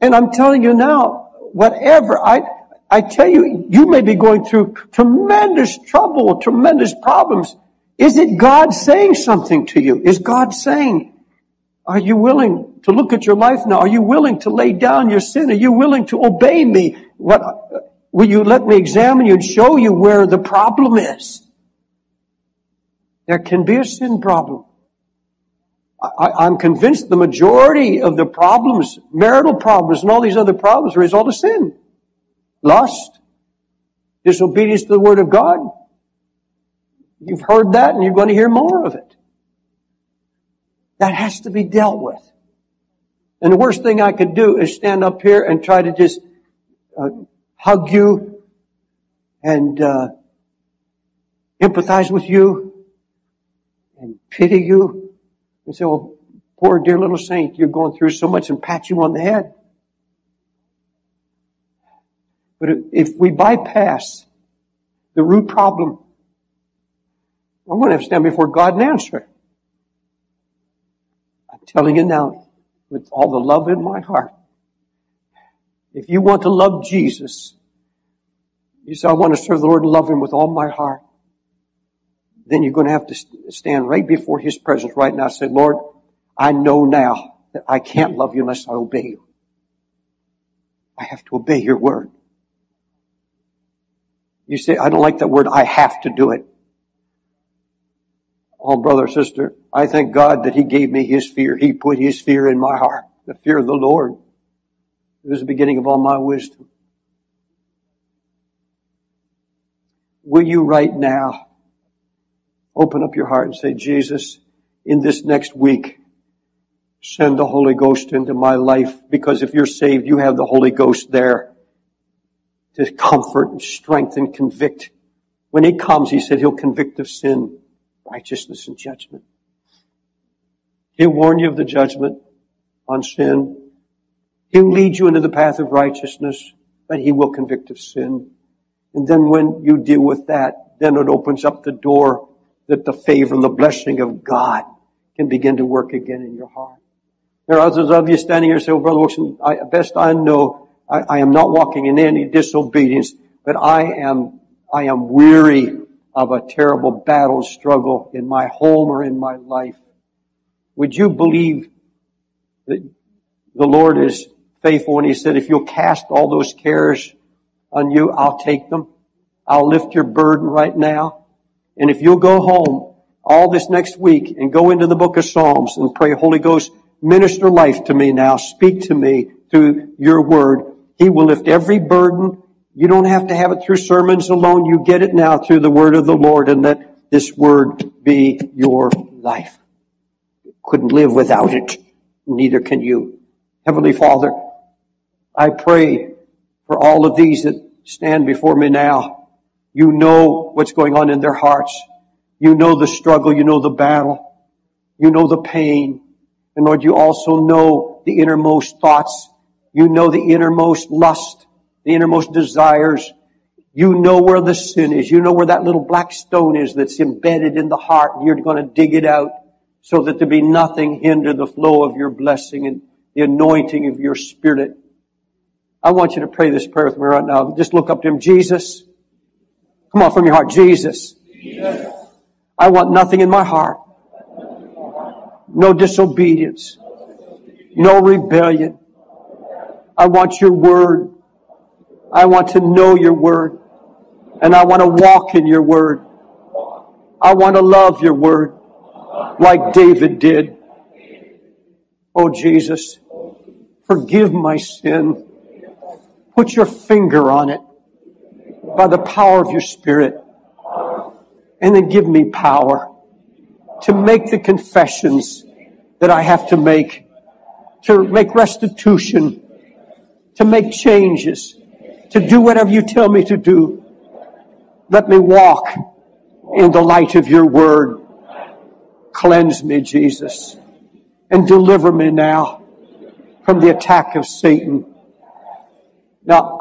And I'm telling you now, whatever, I, I tell you, you may be going through tremendous trouble, tremendous problems. Is it God saying something to you? Is God saying, are you willing to look at your life now? Are you willing to lay down your sin? Are you willing to obey me? What, will you let me examine you and show you where the problem is? There can be a sin problem. I, am convinced the majority of the problems, marital problems and all these other problems are a result of sin. Lust, disobedience to the Word of God. You've heard that and you're going to hear more of it. That has to be dealt with. And the worst thing I could do is stand up here and try to just uh, hug you and uh, empathize with you and pity you and say, "Well, poor dear little saint, you're going through so much," and pat you on the head. But if we bypass the root problem, I'm going to have to stand before God and answer. Telling you now, with all the love in my heart, if you want to love Jesus, you say, I want to serve the Lord and love Him with all my heart. Then you're going to have to stand right before His presence right now and say, Lord, I know now that I can't love you unless I obey you. I have to obey your word. You say, I don't like that word, I have to do it. Oh, brother, sister, I thank God that He gave me His fear. He put His fear in my heart, the fear of the Lord. It was the beginning of all my wisdom. Will you right now open up your heart and say, Jesus, in this next week, send the Holy Ghost into my life because if you're saved, you have the Holy Ghost there to comfort and strengthen, convict. When He comes, He said He'll convict of sin, righteousness, and judgment. He'll warn you of the judgment on sin. He'll lead you into the path of righteousness, but he will convict of sin. And then when you deal with that, then it opens up the door that the favor and the blessing of God can begin to work again in your heart. There are others of you standing here saying, well, oh, Brother Wilkerson, I, best I know, I, I am not walking in any disobedience, but I am, I am weary of a terrible battle struggle in my home or in my life. Would you believe that the Lord is faithful and he said, if you'll cast all those cares on you, I'll take them. I'll lift your burden right now. And if you'll go home all this next week and go into the book of Psalms and pray, Holy Ghost, minister life to me now. Speak to me through your word. He will lift every burden. You don't have to have it through sermons alone. You get it now through the word of the Lord and let this word be your life. Couldn't live without it. Neither can you. Heavenly Father, I pray for all of these that stand before me now. You know what's going on in their hearts. You know the struggle. You know the battle. You know the pain. And Lord, you also know the innermost thoughts. You know the innermost lust, the innermost desires. You know where the sin is. You know where that little black stone is that's embedded in the heart. You're going to dig it out so that there be nothing hinder the flow of your blessing and the anointing of your spirit. I want you to pray this prayer with me right now. Just look up to him. Jesus. Come on from your heart. Jesus. Jesus. I want nothing in my heart. No disobedience. No rebellion. I want your word. I want to know your word. And I want to walk in your word. I want to love your word like David did. Oh Jesus, forgive my sin. Put your finger on it by the power of your spirit. And then give me power to make the confessions that I have to make, to make restitution, to make changes, to do whatever you tell me to do. Let me walk in the light of your word. Cleanse me, Jesus, and deliver me now from the attack of Satan. Now,